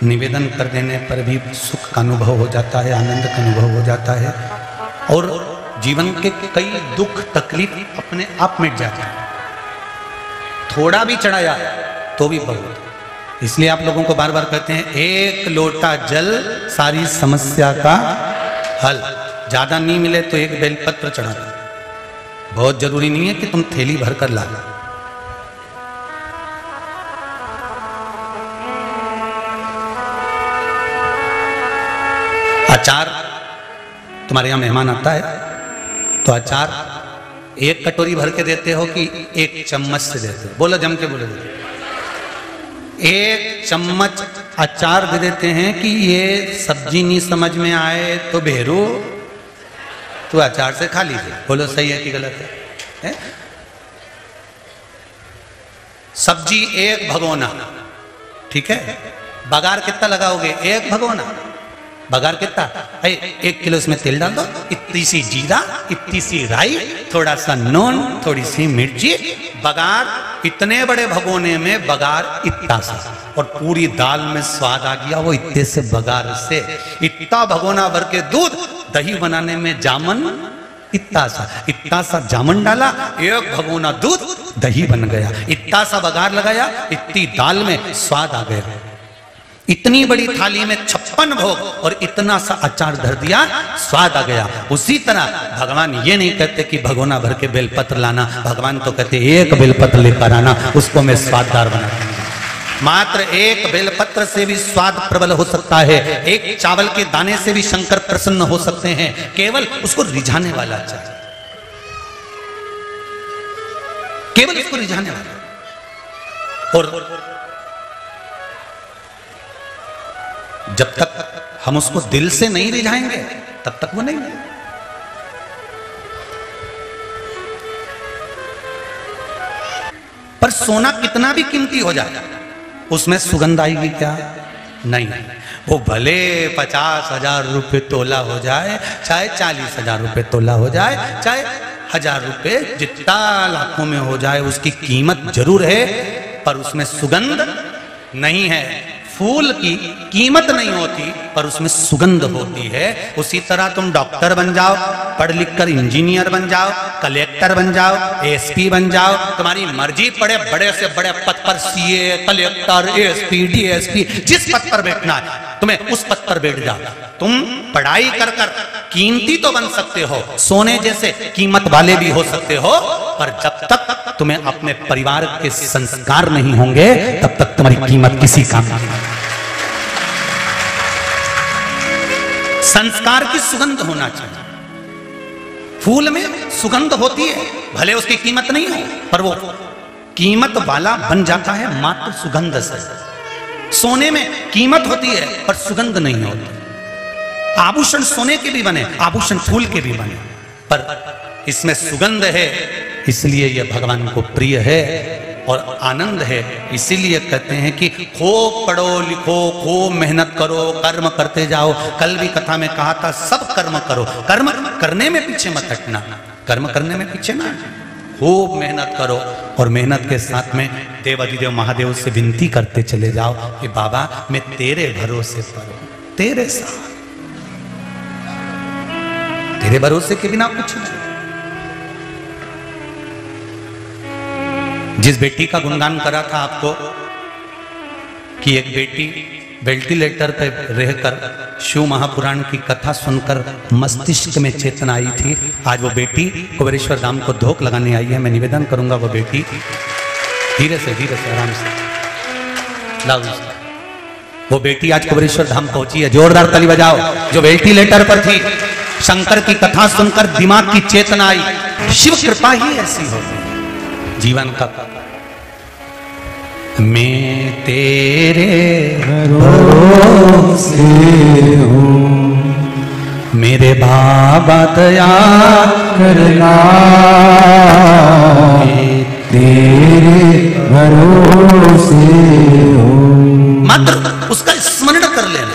निवेदन कर देने पर भी सुख का अनुभव हो जाता है, आनंद का अनुभव हो जाता है और जीवन के कई दुख, तकलीफ़ अपने आप मिट जाते हैं। थोड़ा भी चढ़ाया तो भी बहुत। इसलिए आप लोगों को बार बार कहते हैं, एक लोटा जल सारी समस्या का हल। ज़्यादा नहीं मिले तो एक बेलपत्र चढ़ा दो। बहुत ज़रूरी नहीं है कि तुम थैली भर कर ला लो। अचार, तुम्हारे यहाँ मेहमान आता है तो अचार एक कटोरी भर के देते हो कि एक चम्मच से देते हो? बोलो, जम के बोलो। एक चम्मच अचार दे देते हैं कि ये सब्ज़ी नहीं समझ में आए तो भेरू। तो अचार से खा लीजिए। बोलो सही है कि गलत है, है? सब्ज़ी एक भगोना। ठीक है? बगार कितना लगाओगे? एक भगोना। बगार कितना एक किलो इसमें तेल डाल दो। इतनी सी जीरा, इतनी सी राई, थोड़ा सा नून, थोड़ी सी मिर्ची। बगार इतने बड़े भगोने में बगार इतना सा। और पूरी दाल में स्वाद आ गया वो इतने से बगार से। इतना भगोना भर के दूध, दही बनाने में जामन, इतना सा। इतना सा जामन डाला, एक भगोना दूध, दही बन गया। इतना सा बगार लगाया, इतनी दाल में स्वाद आ गया। इतनी बड़ी थाली में छप्पन भोग और इतना सा अचार धर दिया, स्वाद आ गया। उसी तरह भगवान ये नहीं कहते कि भगोना भर के बेलपत्र लाना, भगवान तो कहते एक बेलपत्र लेकर आना, उसको मैं स्वाददार बना मात्र एक बेलपत्र से भी स्वाद प्रबल हो सकता है, एक चावल के दाने से भी शंकर प्रसन्न हो सकते हैं, केवल उसको रिझाने वाला चाहिए। केवल उसको रिझाने वाला। और जब तक हम उसको दिल से नहीं रिझाएँगे, तब तक वो नहीं पर सोना कितना भी कीमती हो जाए, उसमें सुगंध आएगी क्या? नहीं। वो भले पचास हज़ार रुपये तोला हो जाए, चाहे चालीस हज़ार रुपये तोला हो जाए, चाहे हज़ार रुपये जितना लाखों में हो जाए, उसकी कीमत ज़रूर है, पर उसमें सुगंध नहीं है। फूल की कीमत नहीं होती, पर उसमें सुगंध होती है। उसी तरह तुम डॉक्टर बन जाओ पढ़ लिख कर इंजीनियर बन जाओ, कलेक्टर बन जाओ, एसपी बन जाओ, तुम्हारी मर्ज़ी पड़े, बड़े से बड़े पद पर सीए, कलेक्टर, एसपी, डीएसपी, जिस पद पर बैठना है, तुम्हें उस पद पर बैठ जाओ। तुम पढ़ाई कर कर कीमती तो बन सकते हो, सोने जैसे कीमत वाले भी हो सकते हो, पर जब तक तुम्हें अपने परिवार के संस्कार नहीं होंगे, तब तक तुम्हारी कीमत किसी काम नहीं संस्कार की सुगंध होना चाहिए। फूल में सुगंध होती है, भले उसकी कीमत नहीं हो, पर वो कीमत वाला बन जाता है, मात्र सुगंध से। सोने में कीमत होती है, पर सुगंध नहीं होती। आभूषण सोने के भी बने, आभूषण फूल के भी बने, पर इसमें सुगंध है, इसलिए यह भगवान को प्रिय है और आनंद है। इसीलिए कहते हैं कि खूब पढ़ो, लिखो खूब मेहनत करो, कर्म करते जाओ। कल भी कथा में कहा था, सब कर्म करो। कर्म करने में पीछे मत हटना, कर्म करने में पीछे ना। खूब मेहनत करो और मेहनत के साथ में देव अधिदेव महादेव से विनती करते चले जाओ कि बाबा, मैं तेरे भरोसे पर तेरे साथ। तेरे भरोसे के बिना कुछ नहीं। जिस बेटी का गुणगान करा था आपको, कि एक बेटी वेंटिलेटर पर रहकर शिव महापुराण की कथा सुनकर मस्तिष्क में चेतना आई थी। आज वो बेटी कुबेरेश्वर धाम को धोख लगाने आई है। मैं निवेदन करूँगा वो बेटी धीरे से धीरे से, आराम से। वो बेटी आज कुबेरेश्वर धाम पहुँची है। जोरदार तली बजाओ। जो वेंटिलेटर पर थी, शंकर की कथा सुनकर दिमाग की चेतना आई। शिव कृपा ही ऐसी होती जीवन का मैं तेरे भरोसे हूँ। मेरे बाबा दया करना। तेरे भरोसे हूँ। मात्र उसका स्मरण कर लेना।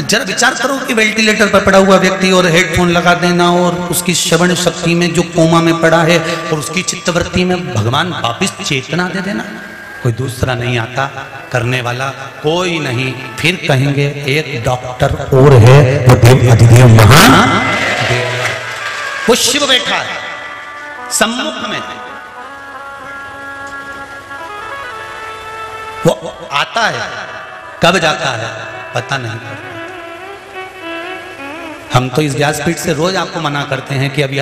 जरा विचार करो कि वेंटिलेटर पर पड़ा हुआ व्यक्ति और हेडफोन लगा देना और उसकी श्रवण शक्ति में जो कोमा में पड़ा है और उसकी चित्तवृत्ति में भगवान वापिस चेतना दे देना। कोई दूसरा नहीं आता, करने वाला कोई नहीं। फिर कहेंगे, एक डॉक्टर और है वो देव अधिदेव महान शिव बैठा है, सम्मुख में। वो आता है, कब जाता है, पता नहीं। हम तो इस व्यासपीठ से रोज आपको मना करते हैं कि अभी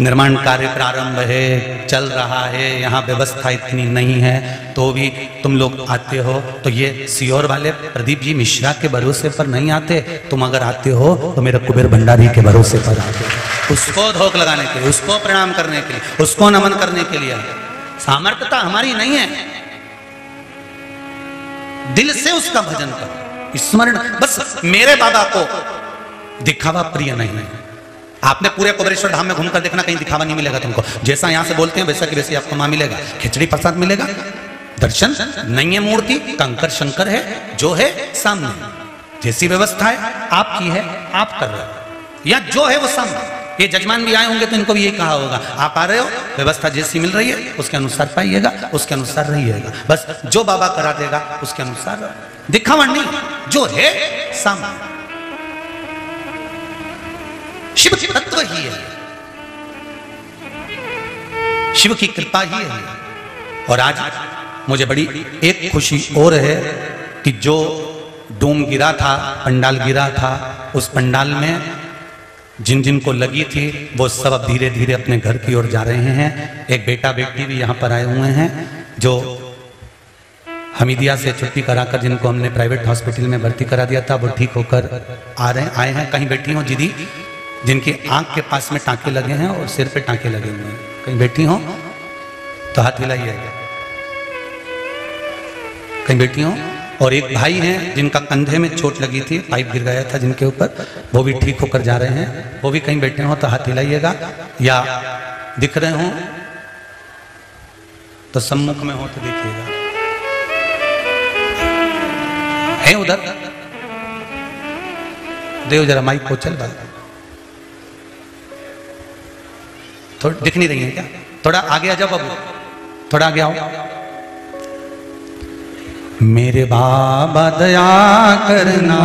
निर्माण कार्य प्रारंभ है, चल रहा है, यहाँ व्यवस्था इतनी नहीं है तो भी तुम लोग आते हो तो ये सियोर वाले प्रदीप जी मिश्रा के भरोसे पर नहीं आते, तुम अगर आते हो तो मेरे कुबेर भंडारी के भरोसे पर आते हो। उसको धोख लगाने के लिए, उसको प्रणाम करने के लिए, उसको नमन करने के लिए। सामर्थ्यता हमारी नहीं है। दिल से उसका भजन करो। स्मरण, बस मेरे बाबा को दिखावा प्रिय नहीं। है आपने पूरे कुबरेश्वर धाम में घूमकर देखना, कहीं दिखावा नहीं मिलेगा तुमको। जैसा यहाँ से बोलते हैं, वैसा की वैसे आपको माँ मिलेगा। खिचड़ी प्रसाद मिलेगा, दर्शन नहीं है मूर्ति, कंकर शंकर है, जो है सामने। जैसी व्यवस्था है, आपकी है, आप कर रहे हो। या जो है वो सामने। ये जजमान भी आए होंगे तो इनको भी यही कहा होगा। आप आ रहे हो, व्यवस्था जैसी मिल रही है, उसके अनुसार पाइएगा, उसके अनुसार रहिएगा। बस जो बाबा करा देगा, उसके अनुसार दिखावा नहीं, जो है सामने। शिव तत्व ही है। शिव की कृपा ही है। और आज मुझे बड़ी एक खुशी और है कि जो डोम गिरा था, पंडाल गिरा था, उस पंडाल में जिन जिन को लगी थी, वो सब अब धीरे धीरे अपने घर की ओर जा रहे हैं। एक बेटा बेटी भी यहाँ पर आए हुए हैं, जो हमीदिया से छुट्टी कराकर जिनको हमने प्राइवेट हॉस्पिटल में भर्ती करा दिया था, वो ठीक होकर आ रहे आए हैं। कहीं बैठी हो दीदी जिनकी आँख के पास में टांके लगे हैं और सिर पे टांके लगे हुए हैं। कहीं बैठी हो तो हाथ हिलाइए। कहीं बैठी हो और एक भाई हैं जिनका कंधे में चोट लगी थी, पाइप गिर गया था जिनके ऊपर, वो भी ठीक होकर जा रहे हैं। वो भी कहीं बैठे हो तो हाथ हिलाइएगा। या दिख रहे हो तो सम्मुख में हो तो देखिएगा। है उधर? देव जरा माइक को चल भाई थोड़ा दिख नहीं रही है क्या? थोड़ा आगे आ जाओ बाबू। थोड़ा आगे आओ। मेरे बाबा दया करना।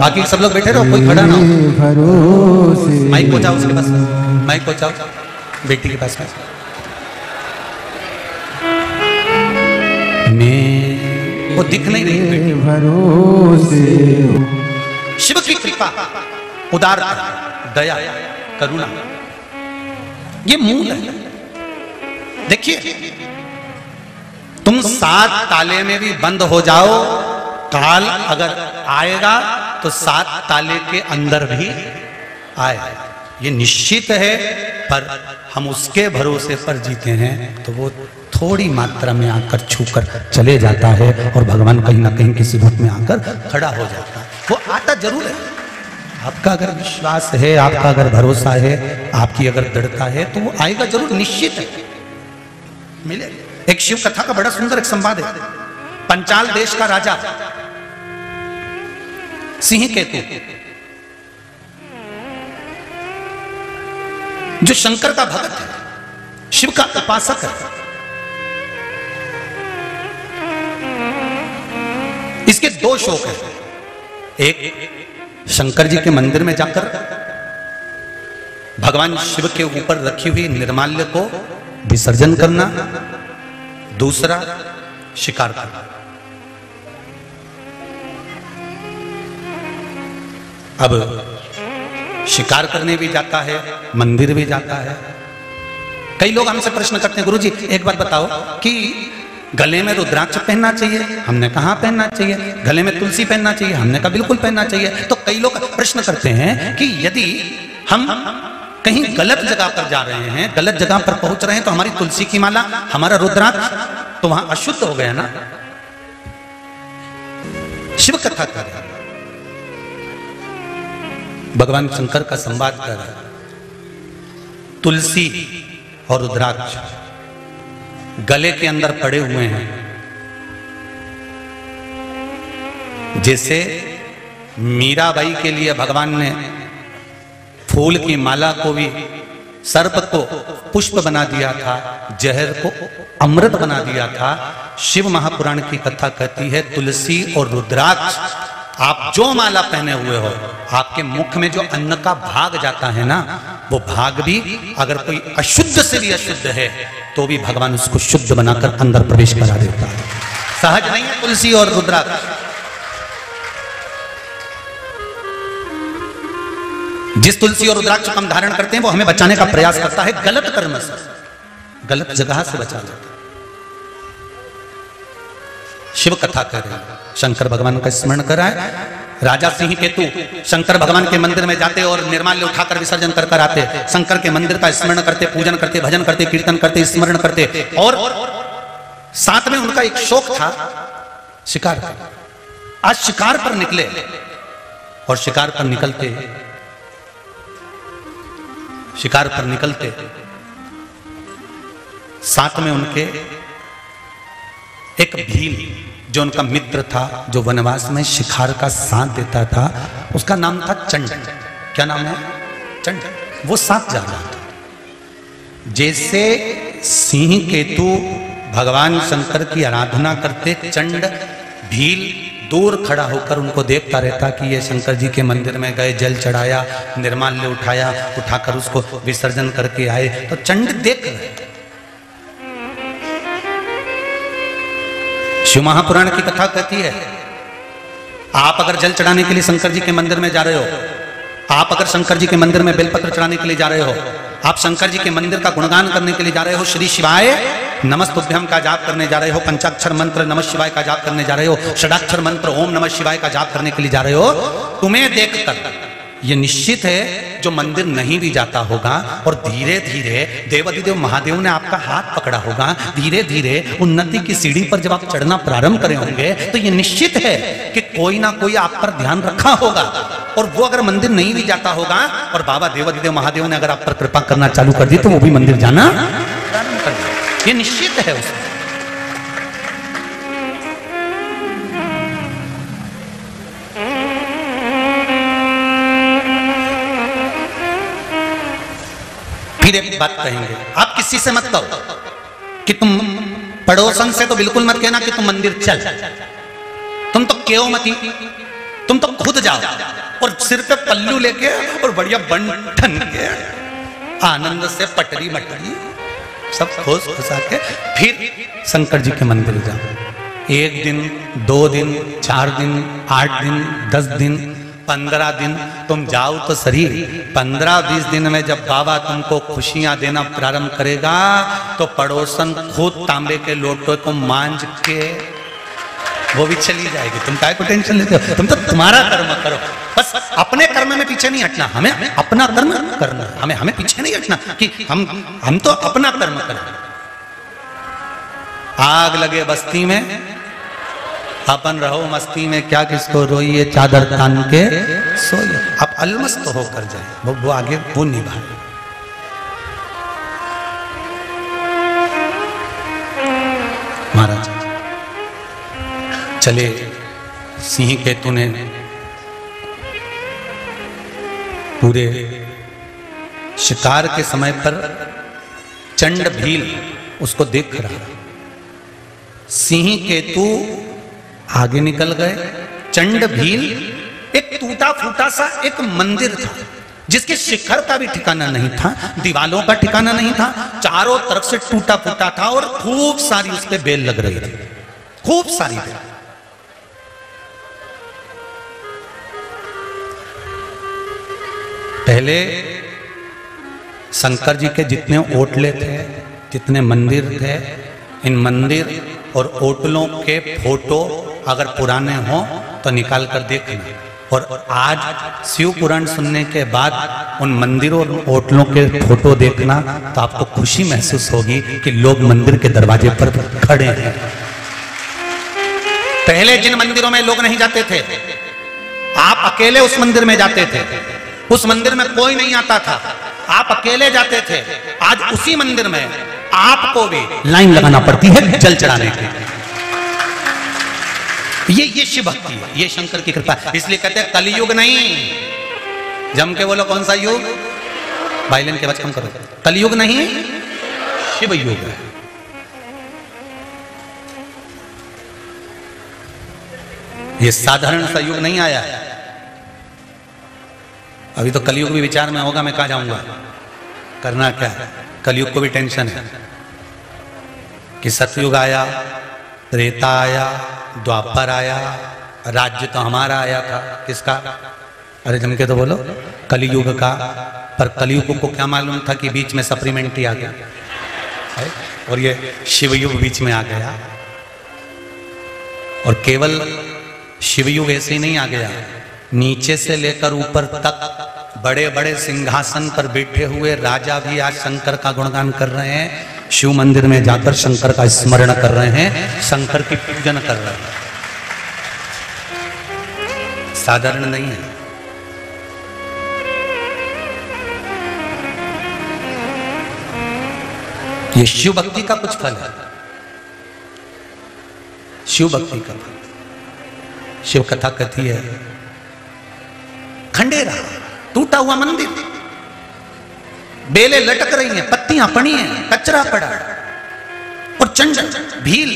बाकी सब लोग बैठे रहो कोई खड़ा ना हो। माइक को जाओ उसके पास। माइक जाओ बेटी के पास में। वो दिख नहीं रही। भरोसे शिव की कृपा उदार दया। करुणा। ये मूल है। देखिए, तुम सात ताले में भी बंद हो जाओ। काल अगर आएगा तो सात ताले के अंदर भी आए। ये निश्चित है, पर हम उसके भरोसे पर जीते हैं तो वो थोड़ी मात्रा में आकर छूकर चले जाता है, और भगवान कहीं ना कहीं किसी रूप में आकर खड़ा हो जाता है। वो आता ज़रूर है। आपका अगर विश्वास है, आपका अगर भरोसा है, आपकी अगर दृढ़ता है तो वो आएगा ज़रूर निश्चित है। मिले। एक शिव कथा का बड़ा सुंदर एक संवाद है। पंचाल देश का राजा। सिंह केतु जो शंकर का भगत है, शिव का उपासक है। इसके दो शोक है। एक शंकर जी के मंदिर में जाकर भगवान शिव के ऊपर रखी हुई निर्माल्य को विसर्जन करना, दूसरा शिकार करना। अब शिकार करने भी जाता है, मंदिर भी जाता है। कई लोग हमसे प्रश्न करते हैं, गुरुजी, एक बात बताओ कि गले में रुद्राक्ष पहनना चाहिए, हमने कहा पहनना चाहिए? गले में तुलसी पहनना चाहिए, हमने कहा बिल्कुल पहनना चाहिए। तो कई लोग प्रश्न करते हैं कि यदि हम कहीं गलत जगह पर जा रहे हैं, गलत जगह पर पहुँच रहे हैं तो हमारी तुलसी की माला, हमारा रुद्राक्ष तो वहाँ अशुद्ध हो गया ना? शिव कथा कर भगवान शंकर का संवाद कर तुलसी और रुद्राक्ष। गले के अंदर पड़े हुए हैं। जैसे मीराबाई के लिए भगवान ने फूल की माला को भी सर्प को पुष्प बना दिया था, जहर को अमृत बना दिया था। शिव महापुराण की कथा कहती है, तुलसी और रुद्राक्ष आप जो माला पहने हुए हो, आपके मुख में जो अन्न का भाग जाता है ना, वो भाग भी अगर कोई अशुद्ध से भी अशुद्ध है तो भी भगवान उसको शुद्ध बनाकर अंदर प्रवेश करा देता है। सहज नहीं है तुलसी और रुद्राक्ष जिस तुलसी और रुद्राक्ष हम धारण करते हैं, वो हमें बचाने का प्रयास करता है, गलत कर्म से। गलत जगह से बचा लेता है। शिव कथा कर रहे हैं। शंकर भगवान का स्मरण कराए। राजा सिंह केतु शंकर भगवान के मंदिर में जाते और निर्माल्य उठाकर विसर्जन कर कर आते। शंकर के मंदिर का स्मरण करते, पूजन करते, भजन करते, कीर्तन करते, स्मरण करते। और साथ में उनका एक शौक था, शिकार आज शिकार पर निकले और शिकार पर निकलते। शिकार पर निकलते। साथ में उनके एक भील जो उनका मित्र था, जो वनवास में शिखार का साथ देता था, उसका नाम था चंड। क्या नाम है? चंड। वो साथ जा रहा था। जैसे सिंह, केतु, भगवान, शंकर की आराधना करते, चंड, भील, दूर खड़ा होकर उनको देखता रहता कि ये शंकर जी के मंदिर में गए, जल चढ़ाया, निर्माल्य उठाया, उठाकर उसको विसर्जन करके आए। तो चंड देख रहे शिव महापुराण की कथा कहती है, आप अगर जल चढ़ाने के लिए शंकर जी के मंदिर में जा रहे हो, आप अगर शंकर जी के मंदिर में बेलपत्र चढ़ाने के लिए जा रहे हो, आप शंकर जी के मंदिर का गुणगान करने के लिए जा रहे हो, श्री शिवाय नमस्तुभ्यम का जाप करने जा रहे हो, पंचाक्षर मंत्र नमः शिवाय का जाप करने जा रहे हो, षडाक्षर मंत्र ओम नमः शिवाय का जाप करने के लिए जा रहे हो, तुम्हें देखकर ये निश्चित है जो मंदिर नहीं भी जाता होगा और धीरे धीरे देवादिदेव महादेव ने आपका हाथ पकड़ा होगा धीरे धीरे उन्नति की सीढ़ी पर जब आप चढ़ना प्रारंभ करे होंगे तो ये निश्चित है कि कोई ना कोई आप पर ध्यान रखा होगा और वो अगर मंदिर नहीं भी जाता होगा और बाबा देवादिदेव महादेव ने अगर आप पर कृपा करना चालू कर दी तो वो भी मंदिर जाना प्रारंभ कर दिया ये निश्चित है उसमें। फिर एक बात कहेंगे। आप किसी से मत कहो कि तुम पड़ोसन से तो बिल्कुल मत कहना कि तुम मंदिर चल। तुम तो क्यों मती तुम तो खुद जाओ और सिर पे पल्लू लेके और बढ़िया बंठन के आनंद से पटरी मटरी सब खोस खुसा के फिर शंकर जी के मंदिर जाओ। एक दिन, दो दिन, चार दिन, आठ दिन, दस दिन पंद्रह दिन, तुम जाओ तो सही पंद्रह बीस दिन में जब बाबा तुमको खुशियाँ देना प्रारंभ करेगा तो पड़ोसन खुद तांबे के लोटो को मांझ के, वो भी चली जाएगी। तुम काय को टेंशन लेते हो? तुम तो तुम्हारा कर्म करो। बस अपने कर्म में पीछे नहीं हटना। हमें अपना कर्म करना हमें हमें पीछे नहीं हटना कि हम हम तो अपना कर्म करें। आग लगे बस्ती में अपन रहो मस्ती में क्या किसको रोइए? चादर तान के सोइए। आप अलमस्त होकर जाए। वो, वो आगे वो निभाए महाराज चले सिंह केतु ने पूरे शिकार के समय पर चंड भील उसको देख रहा। सिंह केतु आगे निकल गए। चंड भील, एक टूटा फूटा सा एक मंदिर था, जिसके शिखर का भी ठिकाना नहीं था, दीवालों का ठिकाना नहीं था, चारों तरफ़ से टूटा फूटा था और खूब सारी उस पर बेल लग रही थी। खूब सारी बेल। पहले शंकर जी के जितने ओटले थे, जितने मंदिर थे, इन मंदिर और ओटलों के फ़ोटो अगर पुराने हों तो निकाल कर देखना। और आज शिव पुराण सुनने के बाद उन मंदिरों और होटलों के फ़ोटो देखना तो आपको खुशी महसूस होगी कि लोग मंदिर के दरवाजे पर खड़े हैं। पहले जिन मंदिरों में लोग नहीं जाते थे, आप अकेले उस मंदिर में जाते थे। उस मंदिर में कोई नहीं आता था। आप अकेले जाते थे। आज उसी मंदिर में आपको भी लाइन लगाना पड़ती है जल चढ़ाने की। ये ये शिव भक्ति है, ये शंकर की कृपा। इसलिए कहते हैं, कलयुग नहीं। जम के बोलो, कौन सा युग? वायलिन के बच कम करो। कलयुग नहीं, शिव युग है। ये साधारण सा युग नहीं आया। अभी तो कलयुग भी विचार में होगा, मैं कहा जाऊँगा? करना क्या? है कलयुग को भी टेंशन है। कि सतयुग आया त्रेता आया द्वापर आया, राज्य तो हमारा आया था। किसका? अरे जम के तो बोलो, कलयुग का। पर कलयुग को क्या मालूम था कि बीच में सप्लीमेंट्री आ गया? और ये शिवयुग बीच में आ गया। और केवल शिवयुग ऐसे ही नहीं आ गया। नीचे से लेकर ऊपर तक बड़े बड़े सिंहासन पर बैठे हुए राजा भी आज शंकर का गुणगान कर रहे हैं। शिव मंदिर में जाकर शंकर का स्मरण कर रहे हैं, शंकर की पूजन कर रहे हैं। साधारण नहीं है। ये शिव भक्ति का कुछ फल है। शिव भक्ति का फल। शिव कथा कथी है? खंडेरा, टूटा हुआ मंदिर। बेले लटक रही हैं, पत्तियाँ पड़ी हैं, कचरा पड़ा। और चंडल भील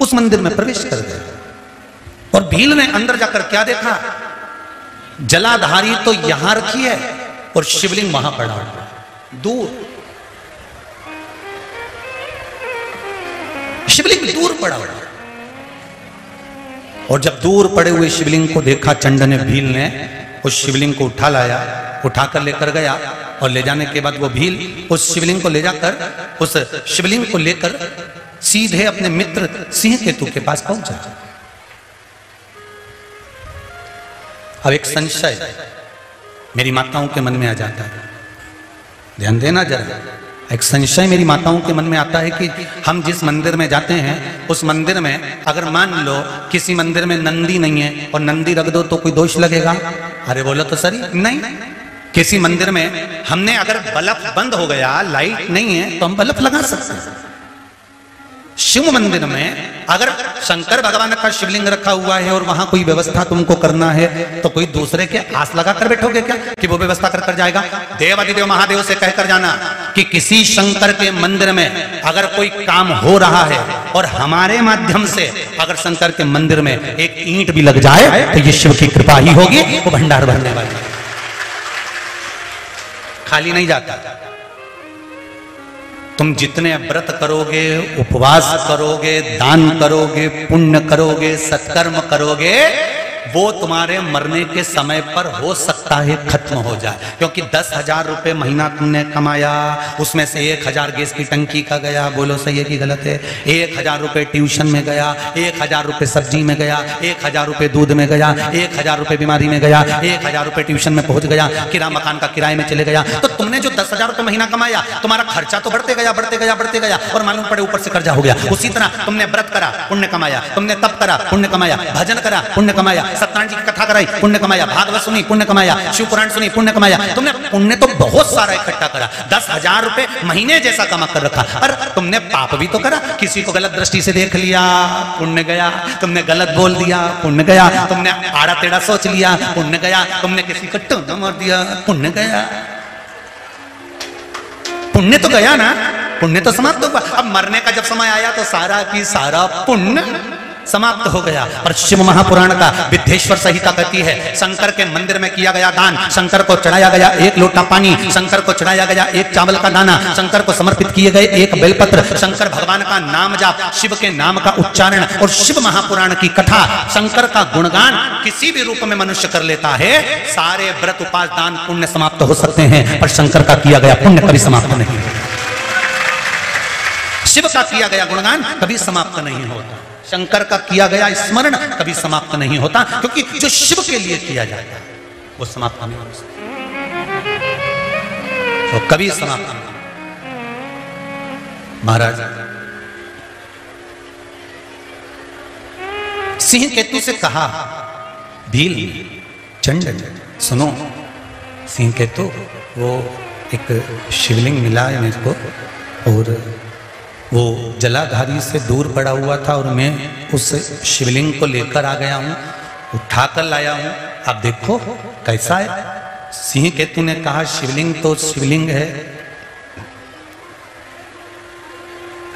उस मंदिर में प्रवेश कर गए। और भील ने अंदर जाकर क्या देखा? जलाधारी तो यहाँ रखी है और शिवलिंग वहाँ पड़ा दूर। शिवलिंग दूर पड़ा हुआ और जब दूर पड़े हुए शिवलिंग को देखा चंड ने, भील ने, उस शिवलिंग को उठा लाया, उठाकर लेकर गया। और ले जाने के बाद वो भील उस शिवलिंग को ले जाकर, उस शिवलिंग को लेकर सीधे अपने मित्र सिंह केतु के पास पहुँचा। अब एक संशय मेरी माताओं के मन में आ जाता है। ध्यान देना जरा, एक संशय मेरी माताओं के मन में आता है कि हम जिस मंदिर में जाते हैं, उस मंदिर में अगर मान लो किसी मंदिर में नंदी नहीं है और नंदी रख दो तो कोई दोष लगेगा? अरे बोलो तो सही नहीं। किसी मंदिर में हमने अगर बल्ब बंद हो गया लाइट नहीं है तो हम बल्ब लगा सकते हैं। शिव मंदिर में अगर शंकर भगवान का शिवलिंग रखा हुआ है और वहाँ कोई व्यवस्था तुमको करना है तो कोई दूसरे के आस लगा कर बैठोगे क्या कि वो व्यवस्था कर कर जाएगा? देव अधिदेव महादेव से कहकर जाना कि किसी शंकर के मंदिर में अगर कोई काम हो रहा है और हमारे माध्यम से अगर शंकर के मंदिर में एक ईंट भी लग जाए तो ये शिव की कृपा ही होगी, वो भंडार भरने वाली। खाली नहीं जाता। तुम जितने व्रत करोगे, उपवास करोगे, दान करोगे, पुण्य करोगे, सत्कर्म करोगे वो तुम्हारे मरने के समय पर हो सकता है खत्म हो जाए। क्योंकि दस हज़ार रुपये महीना तुमने कमाया, उसमें से एक हज़ार गैस की टंकी का गया, बोलो सही है कि गलत है? एक हज़ार रुपये ट्यूशन में गया, एक हज़ार रुपये सब्ज़ी में गया, एक हज़ार रुपये दूध में गया, एक हज़ार रुपये बीमारी में गया, एक हज़ार रुपये ट्यूशन में पहुँच गया किरा मकान का किराए में चले गया। तो तुमने जो दस हज़ार रुपये महीना कमाया, तुम्हारा खर्चा तो बढ़ते गया बढ़ते गया बढ़ते गया और मालूम पड़े ऊपर से कर्जा हो गया। उसी तरह तुमने व्रत करा, पुण्य कमाया, तुमने तप करा, पुण्य कमाया, भजन करा, पुण्य कमाया सत्यनारायण जी की कथा कराई, पुण्य कमाया, भागवत सुनी, पुण्य कमाया शिव पुराण सुनी, पुण्य कमाया। तुमने पुण्य तो बहुत सारा इकट्ठा करा, दस हज़ार रुपए महीने जैसा कमा कर रखा, पर तुमने पाप भी तो करा, किसी को गलत दृष्टि से देख लिया, पुण्य गया, तुमने गलत बोल दिया, पुण्य गया, तुमने आड़ा टेढ़ा सोच लिया, पुण्य गया, तुमने किसी को टोना मार दिया, पुण्य गया। पुण्य तो गया ना, पुण्य तो समाप्त हुआ। अब मरने का जब समय आया तो सारा की सारा पुण्य समाप्त हो गया। और शिव महापुराण का विद्धेश्वर संहिता कहती है, शंकर के मंदिर में किया गया दान, शंकर को चढ़ाया गया एक लोटा पानी, शंकर को चढ़ाया गया एक चावल का दाना, शंकर को समर्पित किए गए एक बेलपत्र, शंकर भगवान का नाम जाप, शिव के नाम का उच्चारण और शिव महापुराण की कथा, शंकर का गुणगान किसी भी रूप में मनुष्य कर लेता है, सारे व्रत उपास दान पुण्य समाप्त हो सकते हैं, पर शंकर का किया गया पुण्य कभी समाप्त नहीं। शिव का किया गया गुणगान कभी समाप्त नहीं होता। शंकर का किया गया स्मरण कभी समाप्त नहीं होता, क्योंकि जो शिव के लिए किया जाता है, वो समाप्त नहीं हो। सकता तो कभी समाप्त नहीं महाराज, सिंह केतु से कहा, भील, चंड, सुनो, सिंह केतु, वो एक शिवलिंग मिला है मेरे को, और वो जलाधारी से दूर पड़ा हुआ था और मैं उस शिवलिंग को लेकर आ गया हूँ, उठाकर लाया हूँ। आप देखो, कैसा है? सिंह केतु ने कहा, शिवलिंग तो शिवलिंग है।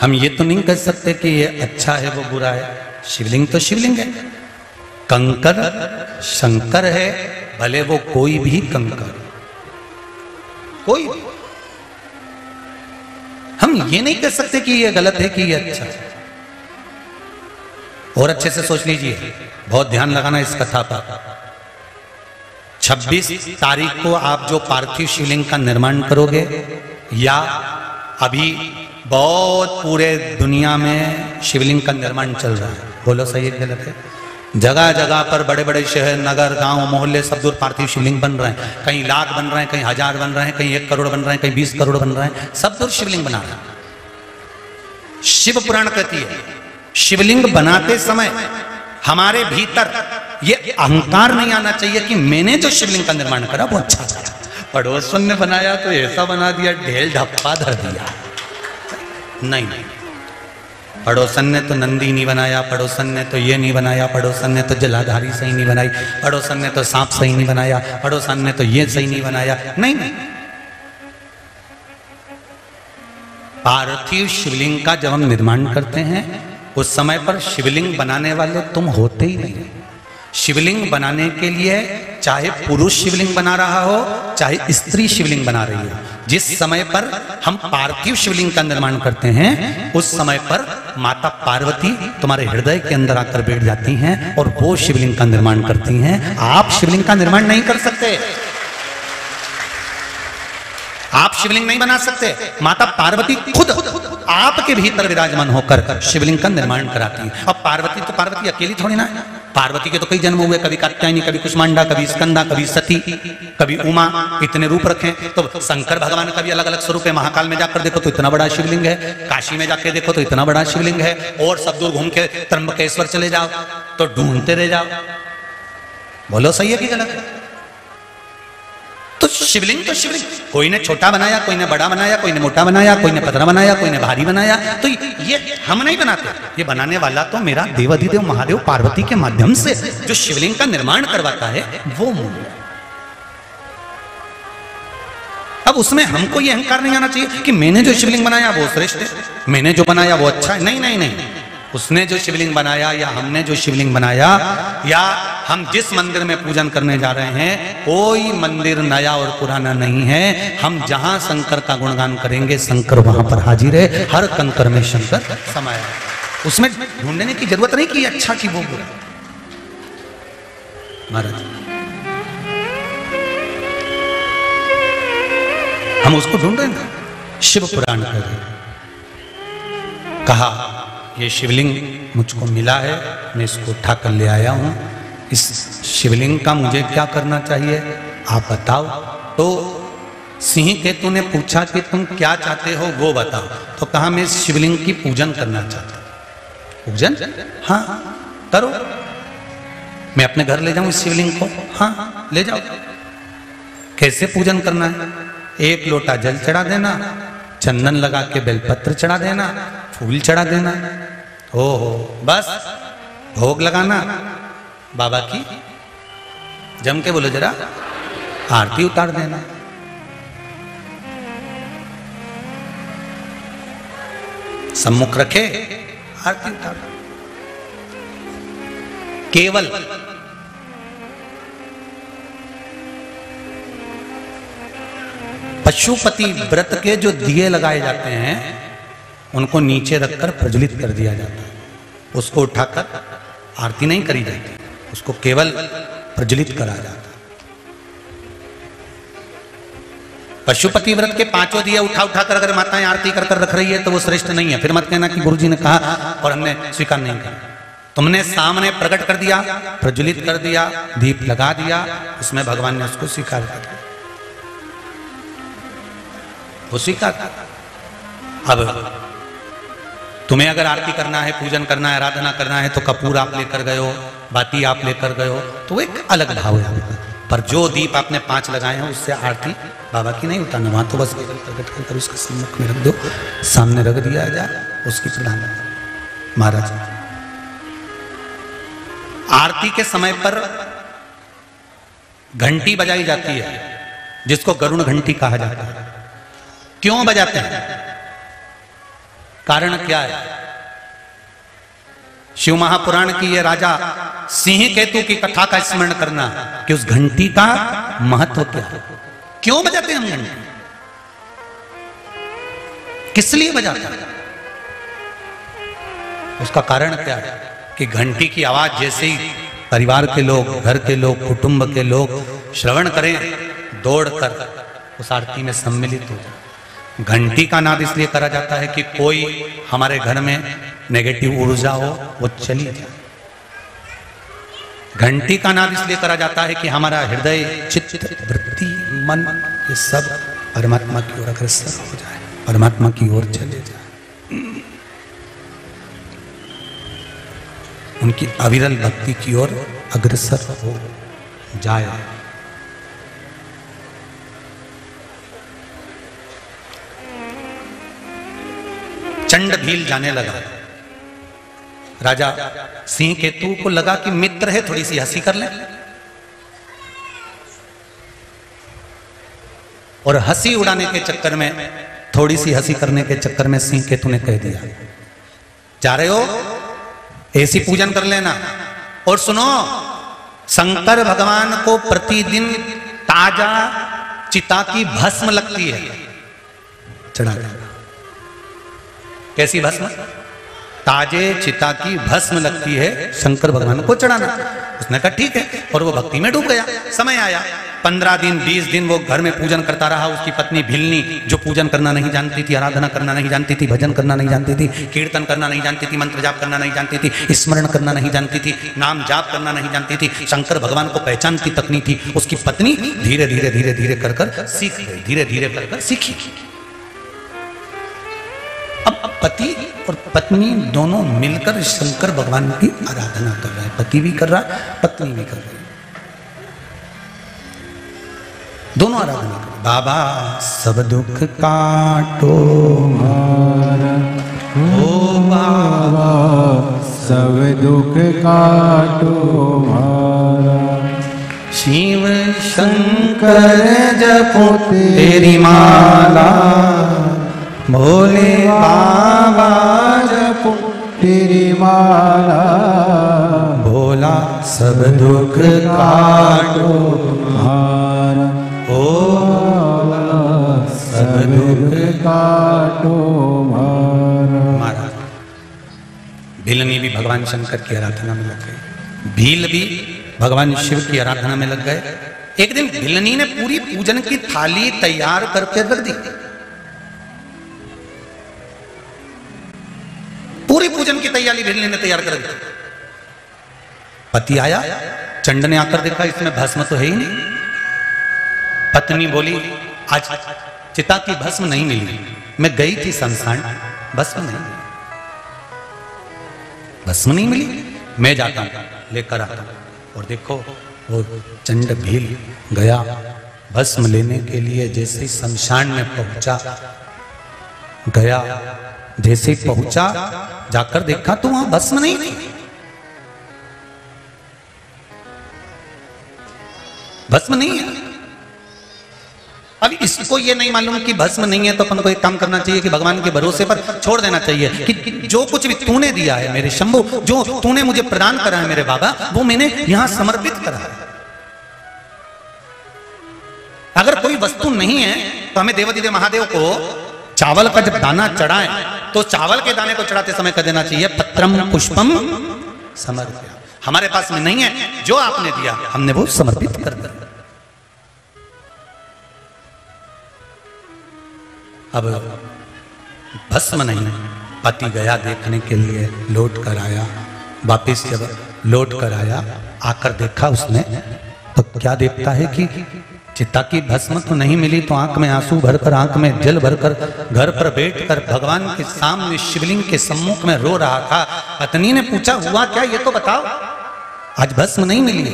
हम ये तो नहीं कह सकते कि ये अच्छा है, वो बुरा है। शिवलिंग तो शिवलिंग है। कंकर, शंकर है, भले वो कोई भी कंकर। कोई भी हम ये नहीं कह सकते कि ये गलत है कि ये अच्छा और अच्छे से सोच लीजिए। बहुत ध्यान लगाना इस कथा पर। 26 तारीख को आप जो पार्थिव शिवलिंग का निर्माण करोगे, या अभी बहुत पूरे दुनिया में शिवलिंग का निर्माण चल रहा है। बोलो सही है गलत है? जगह जगह पर बड़े बड़े शहर, नगर, गाँव, मोहल्ले सब दूर पार्थिव शिवलिंग बन रहे हैं। कहीं लाख बन रहे हैं, कहीं हज़ार बन रहे हैं, कहीं एक करोड़ बन रहे हैं, कहीं बीस करोड़ बन रहे हैं। सब दूर शिवलिंग बना रहे हैं। शिव पुराण कहती है, शिवलिंग बनाते समय हमारे भीतर ये अहंकार नहीं आना चाहिए कि मैंने जो शिवलिंग का निर्माण करा, वो अच्छा करा पड़ोसन ने बनाया तो ऐसा बना दिया, ढेल ढप्पा धर दिया। नहीं नहीं। पड़ोसन ने तो नंदी नहीं बनाया, पड़ोसन ने तो ये नहीं बनाया, पड़ोसन ने तो जलाधारी सही नहीं बनाई, पड़ोसन ने तो सांप सही नहीं बनाया, पड़ोसन ने तो ये सही नहीं बनाया। नहीं नहीं। पार्थिव शिवलिंग का जब हम निर्माण करते हैं, उस समय पर शिवलिंग बनाने वाले तुम होते ही नहीं। शिवलिंग बनाने के लिए चाहे पुरुष शिवलिंग बना रहा हो, चाहे स्त्री शिवलिंग बना रही हो, जिस समय पर हम पार्थिव शिवलिंग का निर्माण करते हैं, उस समय पर माता पार्वती तुम्हारे हृदय के अंदर आकर बैठ जाती हैं और वो शिवलिंग का निर्माण करती हैं। आप शिवलिंग का निर्माण नहीं कर सकते। आप शिवलिंग नहीं बना सकते। माता पार्वती खुद आपके भीतर विराजमान होकर शिवलिंग का निर्माण कराती है। अब पार्वती तो पार्वती अकेली थोड़ी ना है। पार्वती के तो कई जन्म हुए, कभी कात्यायनी, कभी कुष्मांडा, कभी स्कंदा, कभी सती, कभी उमा, इतने रूप रखे तो शंकर भगवान का भी अलग अलग स्वरूप है। महाकाल में जाकर देखो तो इतना बड़ा शिवलिंग है। काशी में जाकर देखो तो इतना बड़ा शिवलिंग है। और सब दूर घूम के त्रम्बकेश्वर चले जाओ तो ढूंढते रह जाओ। बोलो, सही है कि गलत? है तो शिवलिंग तो शिवलिंग। कोई ने छोटा बनाया, कोई ने बड़ा बनाया, कोई ने मोटा बनाया, कोई ने पतला बनाया, कोई ने भारी बनाया। तो ये हम नहीं बनाते। ये बनाने वाला तो मेरा देवाधिदेव महादेव पार्वती के माध्यम से, जो शिवलिंग का निर्माण करवाता है, वो मूल अब उसमें हमको ये अहंकार नहीं आना चाहिए कि मैंने जो शिवलिंग बनाया वो श्रेष्ठ है, मैंने जो बनाया वो अच्छा है। नहीं नहीं नहीं। उसने जो शिवलिंग बनाया या हमने जो शिवलिंग बनाया या हम जिस मंदिर में पूजन करने जा रहे हैं, कोई मंदिर नया और पुराना नहीं है। हम जहाँ शंकर का गुणगान करेंगे, शंकर वहाँ पर हाजिर है। हर कंकर में शंकर समाया उसमें ढूँढने की ज़रूरत नहीं कि अच्छा कि वो महाराज। हम उसको ढूंढ रहे हैं। शिव पुराण कर कहा ये शिवलिंग मुझको मिला है, मैं इसको उठा कर ले आया हूँ। इस शिवलिंग का मुझे क्या करना चाहिए, आप बताओ। तो सिंह केतु ने पूछा कि तुम क्या चाहते हो, वो बताओ। तो कहा, मैं शिवलिंग की पूजन करना चाहता हूँ। पूजन? हाँ करो। मैं अपने घर ले जाऊँ इस शिवलिंग को? हाँ ले जाओ। कैसे पूजन करना है? एक लोटा जल चढ़ा देना, चंदन लगा के बेलपत्र चढ़ा देना फूल चढ़ा देना। हो हो। बस। भोग लगाना। बाबा की। जम के बोलो जरा। आरती उतार देना। सम्मुख रखे। आरती उतार। केवल। पशुपति व्रत के जो दिए लगाए जाते हैं उनको नीचे रखकर प्रज्वलित कर दिया जाता है। उसको उठाकर आरती नहीं करी जाती, उसको केवल प्रज्वलित करा जाता पशुपति व्रत के पाँचों दिए उठा उठा कर अगर माताएँ आरती कर कर रख रही है तो वो श्रेष्ठ नहीं है। फिर मत कहना कि गुरुजी ने कहा, और हमने स्वीकार नहीं किया तुमने सामने प्रकट कर दिया, प्रज्वलित कर दिया, दीप लगा दिया, उसमें भगवान ने उसको स्वीकार कर दिया। वो स्वीकार अब तुम्हें अगर आरती करना है, पूजन करना है, आराधना करना है तो कपूर आप लेकर गए हो, बाती आप लेकर गए हो तो एक अलग भाव है आपका। पर जो दीप आपने पाँच लगाए हैं, उससे आरती बाबा की नहीं उतारना वहाँ तो बस प्रकट कर, उसके सम्मुख में रख दो, सामने रख दिया जाए, उसकी प्रधान। महाराज, आरती के समय पर घंटी बजाई जाती है, जिसको गरुण घंटी कहा जाता है। क्यों बजाते हैं? कारण क्या है? शिव महापुराण की ये राजा सिंह केतु की कथा का स्मरण करना कि उस घंटी का महत्व क्या है? क्यों बजाते हैं हम घंटी? किस लिए बजाते हैं? उसका कारण क्या है? कि घंटी की आवाज़ जैसे ही परिवार के लोग, घर के लोग, कुटुंब के लोग श्रवण करें, दौड़कर उस आरती में सम्मिलित हो जाए। घंटी का नाद इसलिए करा जाता है कि कोई हमारे घर में नेगेटिव ऊर्जा हो, वो चली जाए। घंटी का नाद इसलिए करा जाता है कि हमारा हृदय, चित्त, वृत्ति, मन, ये सब परमात्मा की ओर अग्रसर हो जाए, परमात्मा की ओर चले जाए। उनकी अविरल भक्ति की ओर अग्रसर हो जाए। चंड भील जाने लगा। राजा सिंह केतु को लगा कि मित्र है थोड़ी सी हँसी कर ले। और हँसी उड़ाने के चक्कर में थोड़ी सी हँसी करने के चक्कर में सिंह केतु ने कह दिया, जा रहे हो? ऐसी पूजन कर लेना। और सुनो, शंकर भगवान को प्रतिदिन ताज़ा चिता की भस्म लगती है। चढ़ा। कैसी भस्म? ताजे चिता की भस्म लगती है शंकर भगवान को चढ़ाना। उसने कहा, ठीक है। और वो भक्ति में डूब गया। समय आया। पंद्रह दिन, बीस दिन वो घर में पूजन करता रहा। उसकी पत्नी भिलनी, जो पूजन करना नहीं जानती थी, आराधना करना नहीं जानती थी, भजन करना नहीं जानती थी, कीर्तन करना नहीं जानती थी, मंत्र जाप करना नहीं जानती थी, स्मरण करना नहीं जानती थी, नाम जाप करना नहीं जानती थी, शंकर भगवान को पहचानती तक नहीं थी। उसकी पत्नी धीरे धीरे धीरे धीरे कर सीख गई धीरे धीरे कर कर सीखी। पति और पत्नी दोनों मिलकर शंकर भगवान की आराधना कर रहे हैं। पति भी कर रहा है, पत्नी भी कर रही है। दोनों आराधना कर बाबा, सब दुख काटो ओ बाबा, सब दुख काटो शिव शंकर जपो, तेरी माला। भोले बाबा जपो तेरी माला भोला सब दुख काटो। मारा ओ सब दुख काटो मारा। महाराज भीलनी भी भगवान शंकर की आराधना में लग गए। भील भी भगवान शिव की आराधना में लग गए। एक दिन भिलनी ने पूरी पूजन की थाली तैयार करके रख दी। पूरी पूजन की तैयारी भिलनी ने तैयार कर दी पति आया, चंड ने आकर देखा, इसमें भस्म तो है ही नहीं। पत्नी बोली, आज चिता की भस्म नहीं मिली। मैं गई थी संस्थान भस्म नहीं मिली। भस्म नहीं मिली? मैं जाता लेकर आता और देखो, वो चंड भील गया, भस्म लेने के लिए जैसे ही शमशान में पहुँचा, गया, जैसे ही पहुँचा जाकर देखा तो वहाँ भस्म नहीं थी। भस्म नहीं है। अब इसको ये नहीं मालूम कि भस्म नहीं है तो अपन को एक काम करना चाहिए कि भगवान के भरोसे पर छोड़ देना चाहिए कि जो कुछ भी तूने दिया है मेरे शंभु, जो तूने मुझे प्रदान करा है मेरे बाबा, वो मैंने यहाँ समर्पित करा है। अगर कोई वस्तु नहीं है तो हमें देवदीदेव महादेव को चावल का जब दाना चढ़ाए तो चावल के दाने को चढ़ाते समय कर देना चाहिए? पत्रम पुष्पम समर्पित हमारे पास में नहीं है, जो आपने दिया, हमने वो समर्पित कर दिया। अब भस्म नहीं, पति गया देखने के लिए, लौट कर आया। वापिस जब लौट कर आया, आकर देखा उसने तो क्या देखता है कि चिता की भस्म तो नहीं मिली तो आँख में आँसू भरकर, आँख में जल भरकर घर पर बैठकर भगवान के सामने शिवलिंग के सम्मुख में रो रहा था। पत्नी ने पूछा, हुआ क्या? ये तो बताओ। आज भस्म नहीं मिली।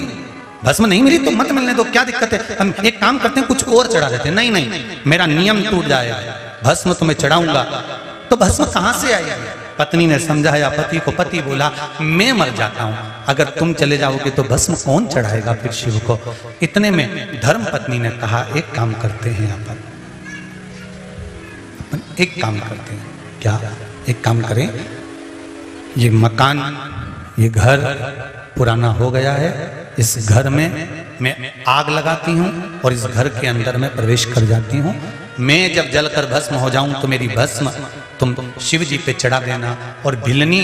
भस्म नहीं मिली तो मत मिलने दो, क्या दिक्कत है? हम एक काम करते हैं, कुछ और चढ़ा देते नहीं नहीं, मेरा नियम टूट जाएगा। भस्म तो मैं चढ़ाऊँगा। तो भस्म कहाँ से आई? पत्नी ने समझाया, पति को पति बोला, मैं मर जाता हूँ। अगर तुम चले जाओगे तो भस्म कौन चढ़ाएगा फिर शिव को? इतने में धर्म पत्नी ने कहा, एक काम करते हैं अपन अपन एक काम करते हैं। क्या? एक काम करें? ये मकान, ये घर पुराना हो गया है। इस घर में मैं आग लगाती हूँ और इस घर के अंदर मैं प्रवेश कर जाती हूँ। मैं जब जलकर भस्म हो जाऊँ तो मेरी भस्म तुम शिव जी पे चढ़ा देना। और भिलनी,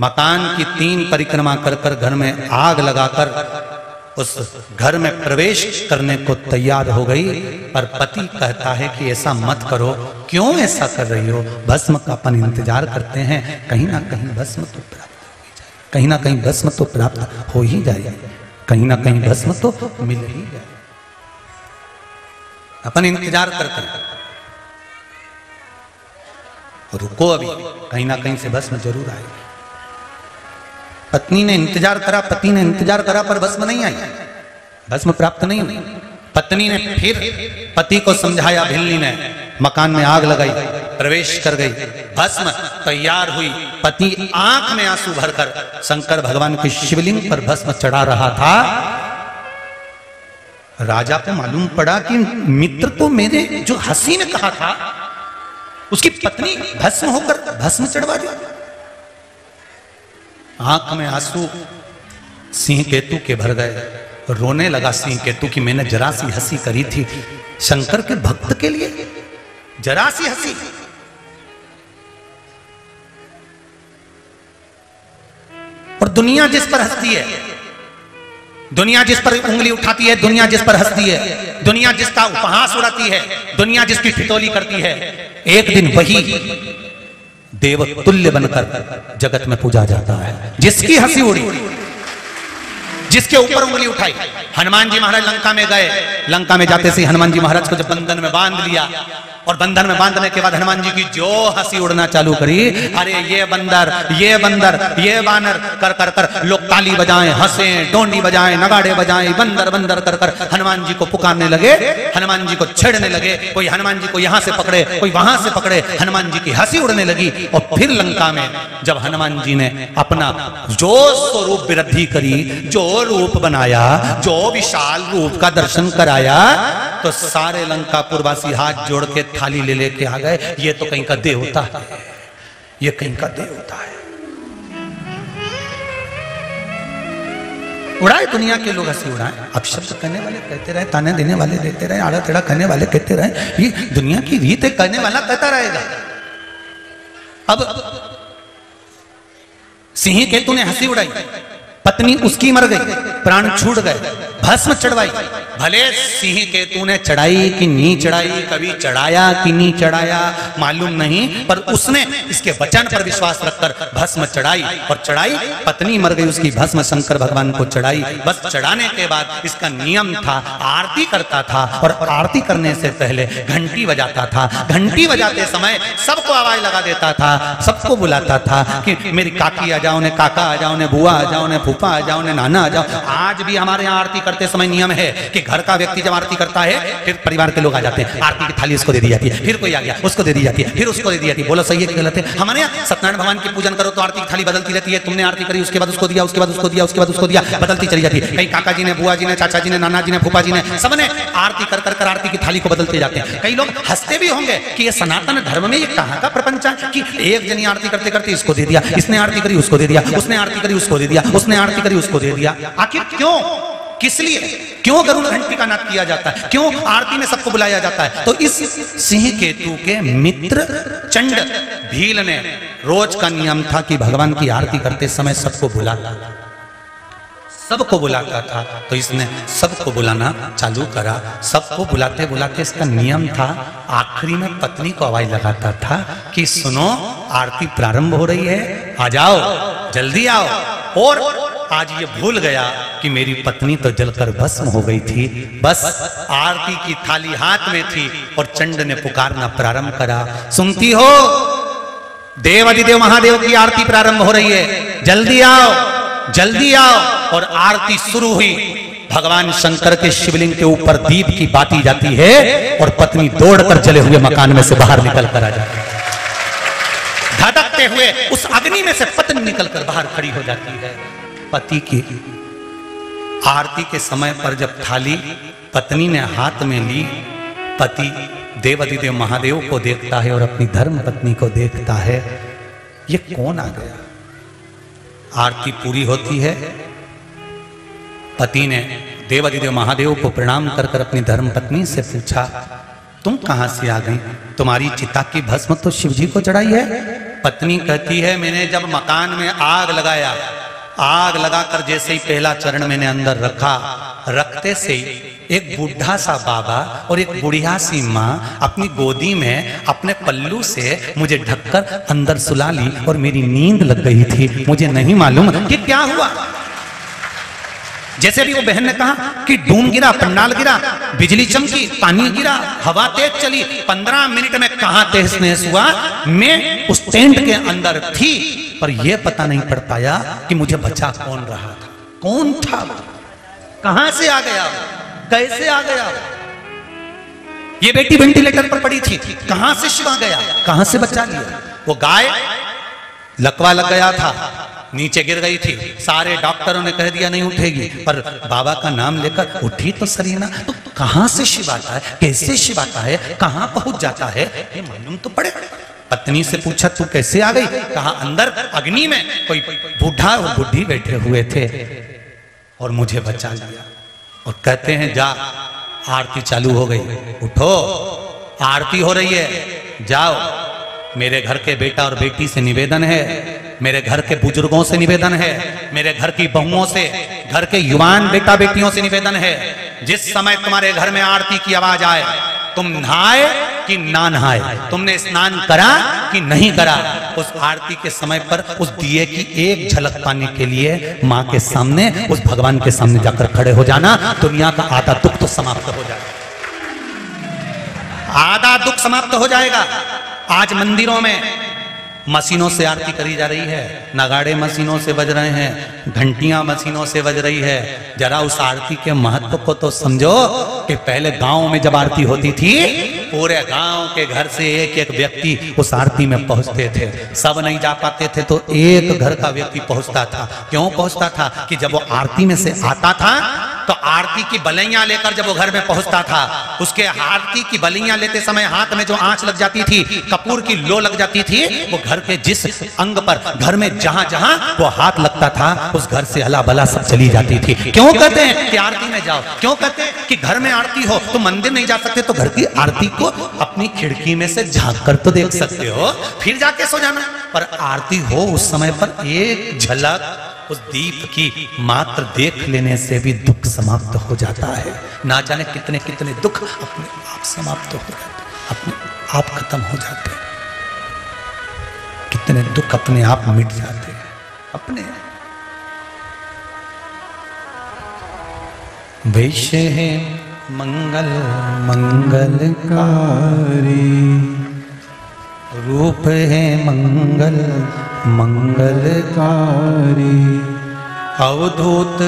मकान की तीन परिक्रमा कर कर घर में आग लगाकर उस घर में प्रवेश करने को तैयार हो गई। पर पति कहता है कि ऐसा मत करो। क्यों ऐसा कर रही हो? भस्म का अपन इंतज़ार करते हैं। कहीं ना कहीं भस्म तो प्राप्त कहीं ना कहीं भस्म तो प्राप्त हो ही जाए। कहीं ना कहीं भस्म तो मिल ही जाए। अपन इंतज़ार करते हैं। रुको अभी। कहीं ना कहीं से भस्म ज़रूर आएगी पत्नी ने इंतज़ार करा, पति ने इंतज़ार करा, पर भस्म नहीं आई। भस्म प्राप्त नहीं हुई। पत्नी ने फिर पति को समझाया, भिल्ली ने मकान में आग लगाई, प्रवेश कर गई। भस्म तैयार हुई। पति आँख में आँसू भरकर शंकर भगवान के शिवलिंग पर भस्म चढ़ा रहा था। राजा को मालूम पड़ा कि मित्र तो मेरे जो हँसी ने कहा था उसकी पत्नी भस्म होकर भस्म चढ़वा दी। आँख में आँसू सिंह केतु के भर गए। रोने लगा सिंह केतु की मैंने जरा सी हँसी करी थी शंकर के भक्त के लिए। जरा सी हँसी। और दुनिया जिस पर हंसती है दुनिया जिस पर उंगली उठाती है, दुनिया जिस पर हंसती है, दुनिया जिसका उपहास उड़ाती है, दुनिया जिसकी ठिठोली करती है, एक दिन वही देव तुल्य बनकर जगत में पूजा जाता है। जिसकी हँसी उड़ी, जिसके ऊपर उंगली उठाई। हनुमान जी महाराज लंका में गए, लंका में जाते से हनुमान जी महाराज को जब बंधन में बाँध लिया और बंधन में बांधने के बाद हनुमान जी की जो हँसी उड़ना चालू करी, अरे ये बंदर ये बंदर, ये बानर, कर कर कर, लोग ताली बजाएँ, हंसे, डोंडी बजाएँ, नगाड़े बजाएँ, बंदर बंदर, कर कर, हनुमान जी को पुकारने लगे, हनुमान जी को छेड़ने लगे, कोई हनुमान जी को यहाँ से पकड़े, कोई वहाँ से पकड़े, हनुमान जी की हँसी उड़ने लगी, और फिर लंका में जब हनुमान जी ने अपना जो स्वरूप वृद्धि करी, जो रूप बनाया, जो विशाल रूप का दर्शन कराया तो सारे लंकापुर वासी हाथ जोड़ के थाली ले लेके आ गए। ये तो कहीं का देवता है। ये कहीं का देवता है। उड़ाए, दुनिया के लोग हँसी उड़ाए। अब शब्द कहने वाले कहते रहे, ताने देने वाले देते रहे आड़ा टेढ़ा करने वाले कहते रहे। ये दुनिया की रीत कहने वाला कहता रहेगा। अब सिंह केतु ने हँसी उड़ाई। पत्नी उसकी मर गई, प्राण छूट गए, भस्म चढ़वाई। भले सिंह केतु ने चढ़ाई कि नहीं चढ़ाई, कभी चढ़ाया कि नहीं चढ़ाया, मालूम नहीं, पर उसने इसके वचन पर विश्वास रखकर भस्म चढ़ाई, और चढ़ाई, पत्नी मर गई, उसकी भस्म शंकर भगवान को चढ़ाई। बस चढ़ाने के बाद इसका नियम था, आरती करता था, और आरती करने से पहले घंटी बजाता था। घंटी बजाते समय सबको आवाज़ लगा देता था, सबको बुलाता था कि मेरी काकी आ जाओ, ने काका आ जाओ, ने बुआ आ जाओ, ने फूफा आ जाओ ने नाना आ जाओ। आज भी हमारे यहाँ आरती करते समय नियम है कि घर का व्यक्ति जब आरती करता है, फिर परिवार के लोग आ जाते हैं। आरती की थाली उसको दे दी जाती है, फिर कोई आ गया, उसको दे दी जाती है, फिर उसको दे दी जाती है। बोलो, सही है कि गलत है? हमारे यहाँ सत्यनारायण भगवान की पूजन करो तो आरती की थाली बदलती रहती है। तुमने आरती करी, उसके बाद उसको दिया, उसके बाद उसको दिया, उसके बाद उसको दिया, बदलती चली जाती है। कहीं काका जी ने बुआ जी ने चाचा जी ने नाना जी ने फूफा जी ने सबने आरती कर कर कर आरती की थाली को बदलते जाते हैं। कई लोग हँसते भी होंगे कि ये सनातन धर्म में ये कहाँ का प्रपंच है कि एक जनी आरती करते करते इसको दे दिया, इसने आरती करी, उसको दे दिया, उसने आरती करी, उसको दे दिया, उसने आरती करी उसको दे दिया। आखिर क्यों? किस लिए? क्यों गरुड़ घंटी का नाद किया जाता है? क्यों आरती में सबको बुलाया जाता है? तो इस सिंह केतु के मित्र चंड भील ने रोज का नियम था कि भगवान की आरती करते समय सबको बुलाता सबको बुलाता था। तो इसने सबको बुलाना चालू करा। सबको बुलाते बुलाते इसका नियम था, आखिरी में पत्नी को आवाज़ लगाता था कि सुनो, आरती प्रारंभ हो रही है। आ जाओ, जल्दी आओ। और आज ये भूल गया कि मेरी पत्नी तो जलकर भस्म हो गई थी। बस आरती की थाली हाथ में थी और चंड ने पुकारना प्रारंभ करा। सुनती हो? देव अधिदेव महादेव की आरती प्रारंभ हो रही है। जल्दी आओ जल्दी आओ। और आरती शुरू हुई। भगवान शंकर के शिवलिंग के ऊपर दीप की बाती जाती है और पत्नी दौड़कर चले हुए मकान में से बाहर निकल कर आ जाती है। धड़कते हुए उस अग्नि में से पत्नी निकलकर बाहर खड़ी हो जाती है। पति की आरती के समय पर जब थाली पत्नी ने हाथ में ली, पति देवदिदेव महादेव को देखता है और अपनी धर्म पत्नी को देखता है, ये कौन आ गया? आरती पूरी होती है। पति ने देवदिदेव महादेव को प्रणाम कर कर अपनी धर्म पत्नी से पूछा, तुम कहाँ से आ गई? तुम्हारी चिता की भस्म तो शिव जी को चढ़ाई है? पत्नी कहती है, मैंने जब मकान में आग लगाया आग लगाकर जैसे ही पहला चरण मैंने अंदर रखा, रखते से एक बूढ़ा सा बाबा और एक बुढ़िया सी माँ अपनी गोदी में, अपने पल्लू से मुझे ढककर अंदर सुला ली और मेरी नींद लग गई थी। मुझे नहीं मालूम कि क्या हुआ। जैसे भी वो बहन ने कहा कि डूम गिरा, पंडाल गिरा, बिजली चमकी, पानी गिरा, हवा तेज चली, पंद्रह मिनट में कहा तेज नहस हुआ, मैं उस टेंट के अंदर थी। पर यह पता नहीं पड़ पाया कि मुझे बचा कौन रहा था। कौन था कहाँ से आ गया कैसे आ गया ये बेटी वेंटिलेटर पर पड़ी थी। कहाँ से शिवा गया? कहाँ से बचा लिया? वो गाय? लकवा लग गया था। नीचे गिर गई थी। सारे डॉक्टरों ने कह दिया नहीं उठेगी। पर बाबा का नाम लेकर उठी तो सरीना। तो कहाँ से शिव आता है? कैसे शिव आता है? कहाँ पहुँच जाता है? ये मालूम तो पड़े पत्नी से पूछा, तू कैसे आ गई? कहा, अंदर, अग्नि में। कोई बूढ़ा और बुढ़ी बैठे हुए थे और मुझे बचा लिया और कहते हैं, जा, आरती चालू हो गई। उठो, आरती हो रही है। जाओ, मेरे घर के बेटा और बेटी से निवेदन है। मेरे घर के बुज़ुर्गों से निवेदन है। मेरे घर की बहुओं से, घर के युवान बेटा बेटियों से निवेदन है। जिस समय तुम्हारे घर में आरती की आवाज़ आए तुम नहाए कि ना नहाए? तुमने स्नान करा कि नहीं करा? उस आरती के समय पर उस दिए की एक झलक पाने के लिए माँ के सामने, उस भगवान के सामने जाकर खड़े हो जाना। दुनिया का आधा दुख तो समाप्त हो जाएगा आधा दुख समाप्त हो जाएगा। आज मंदिरों में मशीनों से आरती करी जा रही है, नगाड़े मशीनों से बज रहे हैं, घंटियाँ मशीनों से बज रही है। जरा उस आरती के महत्व को तो समझो कि पहले गाँव में जब आरती होती थी, पूरे गाँव के घर से एक एक व्यक्ति उस आरती में पहुँचते थे। सब नहीं जा पाते थे तो एक घर का व्यक्ति पहुँचता था। क्यों पहुँचता था कि जब वो आरती में से आता था तो आरती की बलैया लेकर जब वो घर में पहुँचता था, उसके आरती की बलैया लेते समय हाथ में जो आँच लग जाती थी, कपूर की लो लग जाती थी, वो घर के जिस अंग पर, घर में जहाँ जहाँ वो हाथ लगता था, उस घर से अला बला सब चली जाती थी। क्यों कहते हैं कि आरती में जाओ? क्यों कहते हैं कि घर में आरती हो तो मंदिर नहीं जा सकते तो घर की आरती को अपनी खिड़की में से झाँक कर तो देख सकते हो, फिर जाके सो जाना। पर आरती हो उस समय पर एक झलक उस दीप की मात्र देख लेने से भी दुख समाप्त हो जाता है। ना जाने कितने कितने दुख अपने आप समाप्त हो जाते अपने आप खत्म हो जाते कितने दुख अपने आप मिट जाते हैं, अपने। वैश्य है मंगल, मंगलकारी। रूप है मंगल, मंगलकारी। अवधूत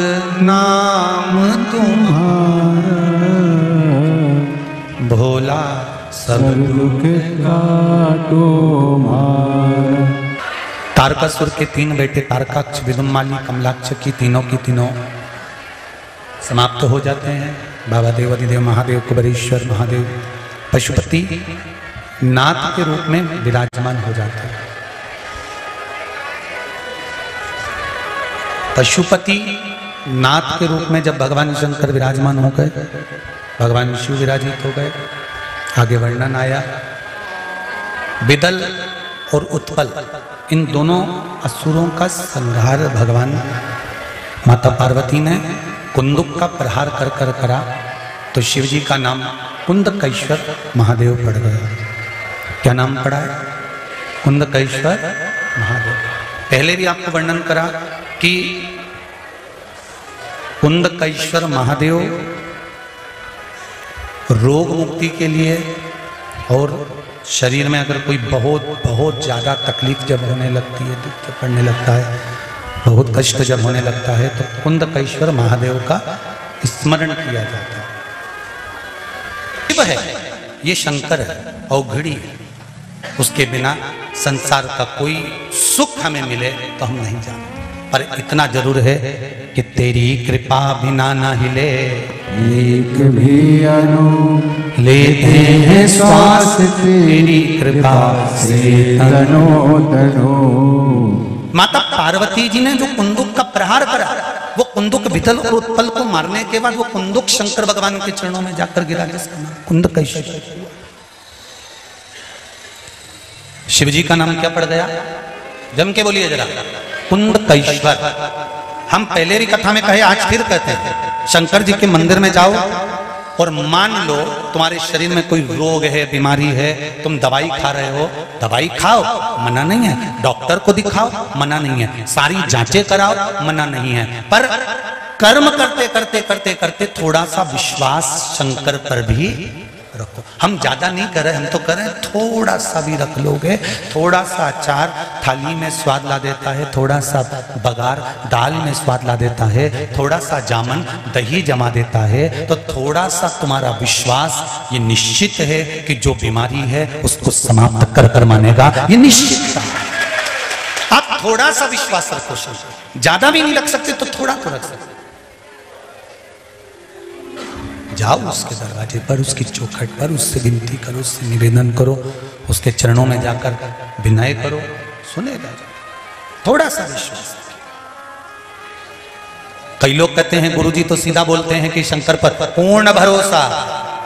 नाम तुम्हारा। भोला सब दुख काटो तारकासुर के तीन बेटे तारकाक्ष विदुमाली कमलाक्ष की तीनों की तीनों समाप्त हो जाते हैं। बाबा देव अधिदेव महादेव, कुबरेश्वर, महादेव, पशुपति नाथ के रूप में विराजमान हो जाते हैं। पशुपति नाथ के रूप में जब भगवान शंकर विराजमान हो गए, भगवान शिव विराजित हो गए, आगे वर्णन आया। विदल और उत्पल, इन दोनों असुरों का संहार भगवान माता पार्वती ने कुंदुक का प्रहार कर कर करा तो शिव जी का नाम कुंद कैश्वर महादेव पड़ गया। क्या नाम पड़ा? है कुंद कैश्वर महादेव। पहले भी आपको वर्णन करा कि कुंद कैश्वर महादेव रोग मुक्ति के लिए और शरीर में अगर कोई बहुत बहुत ज़्यादा तकलीफ़ जब होने लगती है, दुख पड़ने लगता है, बहुत कष्ट जब होने लगता है तो कुंद कैश्वर महादेव का स्मरण किया जाता है। शिव है, ये शंकर है औघड़ी है। उसके बिना संसार का कोई सुख हमें मिले तो हम नहीं जानते पर इतना ज़रूर है कि तेरी कृपा बिना न हिले। एक भी अनु लेते हैं श्वास तेरी कृपा से तनो तनो। माता पार्वती जी ने जो कुंदुक का प्रहार करा वो कुंदुक विथल और उत्पल को मारने के बाद वो कुंदुक शंकर भगवान के चरणों में जाकर गिरा जिसका कुंद कैश्वर शिव जी का नाम क्या पड़ गया? जम के बोलिए जरा। कुंद कैश्वर। हम पहले ही कथा में कहे, आज फिर कहते हैं। शंकर जी के मंदिर में जाओ और मान लो तुम्हारे शरीर में कोई रोग है, बीमारी है, तुम दवाई खा रहे हो। दवाई खाओ, मना नहीं है। डॉक्टर को दिखाओ, मना नहीं है। सारी जांचें कराओ, मना नहीं है। पर कर्म करते करते करते करते थोड़ा सा विश्वास शंकर पर भी रखो। हम ज़्यादा नहीं कर, हम तो कर, थोड़ा सा भी रख लोगे। थोड़ा सा अचार थाली में स्वाद ला देता है, थोड़ा सा बगार दाल में स्वाद ला देता है, थोड़ा सा जामन दही जमा देता है तो थोड़ा सा तुम्हारा विश्वास ये निश्चित है कि जो बीमारी है उसको समाप्त कर कर मानेगा। ये निश्चित आप थोड़ा सा विश्वास रखो ज़्यादा भी नहीं रख सकते तो थोड़ा तो रख सकते। जाओ उसके दरवाजे पर, उसकी चौखट पर, उससे विनती करो, उससे निवेदन करो, उसके चरणों में जाकर विनय करो, सुनेगा थोड़ा सा विश्वास कई लोग कहते हैं, गुरुजी तो सीधा बोलते हैं कि शंकर पर पूर्ण भरोसा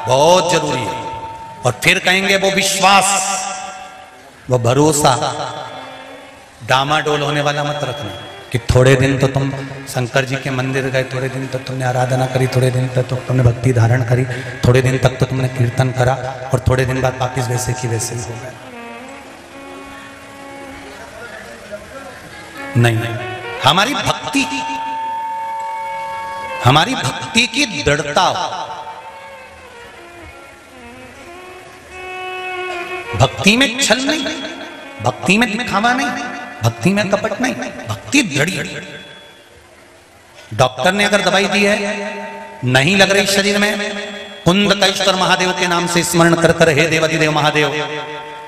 बहुत ज़रूरी है। और फिर कहेंगे, वो विश्वास, वो भरोसा डामाडोल होने वाला मत रखना। कि थोड़े दिन तो तुम शंकर जी के मंदिर गए, थोड़े दिन तक तुमने आराधना करी, थोड़े दिन तक तो तुमने भक्ति धारण करी, थोड़े दिन तक तो तुमने कीर्तन करा और थोड़े दिन बाद वापिस वैसे की वैसे ही गए। नहीं, हमारी भक्ति हमारी भक्ति की दृढ़ता भक्ति में छल नहीं, भक्ति में दिखावा नहीं। भक्ति में कपट नहीं, भक्ति दृढ़। डॉक्टर ने अगर दवाई दी है, नहीं लग रही शरीर में, कुंद कैश्वर महादेव के नाम से स्मरण कर कर, हे देवादिदेव महादेव,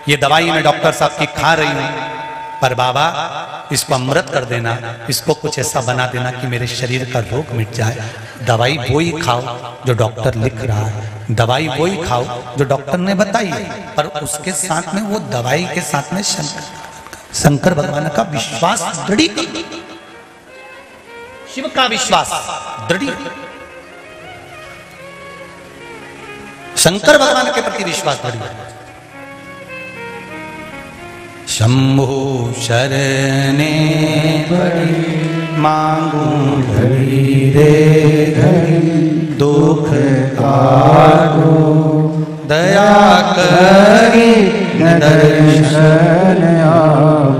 ये दवाई मैं डॉक्टर साहब की खा रही हूँ, पर बाबा, इसको अमृत कर देना, इसको कुछ ऐसा बना देना कि मेरे शरीर का रोग मिट जाए। दवाई वो ही खाओ जो डॉक्टर लिख रहा है। दवाई वो ही खाओ जो डॉक्टर ने बताई पर उसके साथ में, वो दवाई के साथ में शंकर शंकर भगवान का विश्वास दृढ़ी शिव का विश्वास दृढ़ी शंकर भगवान के प्रति विश्वास दृढ़ी शंभु शरणे मांगू धरी दुख काटो दया करी दर्शन आप।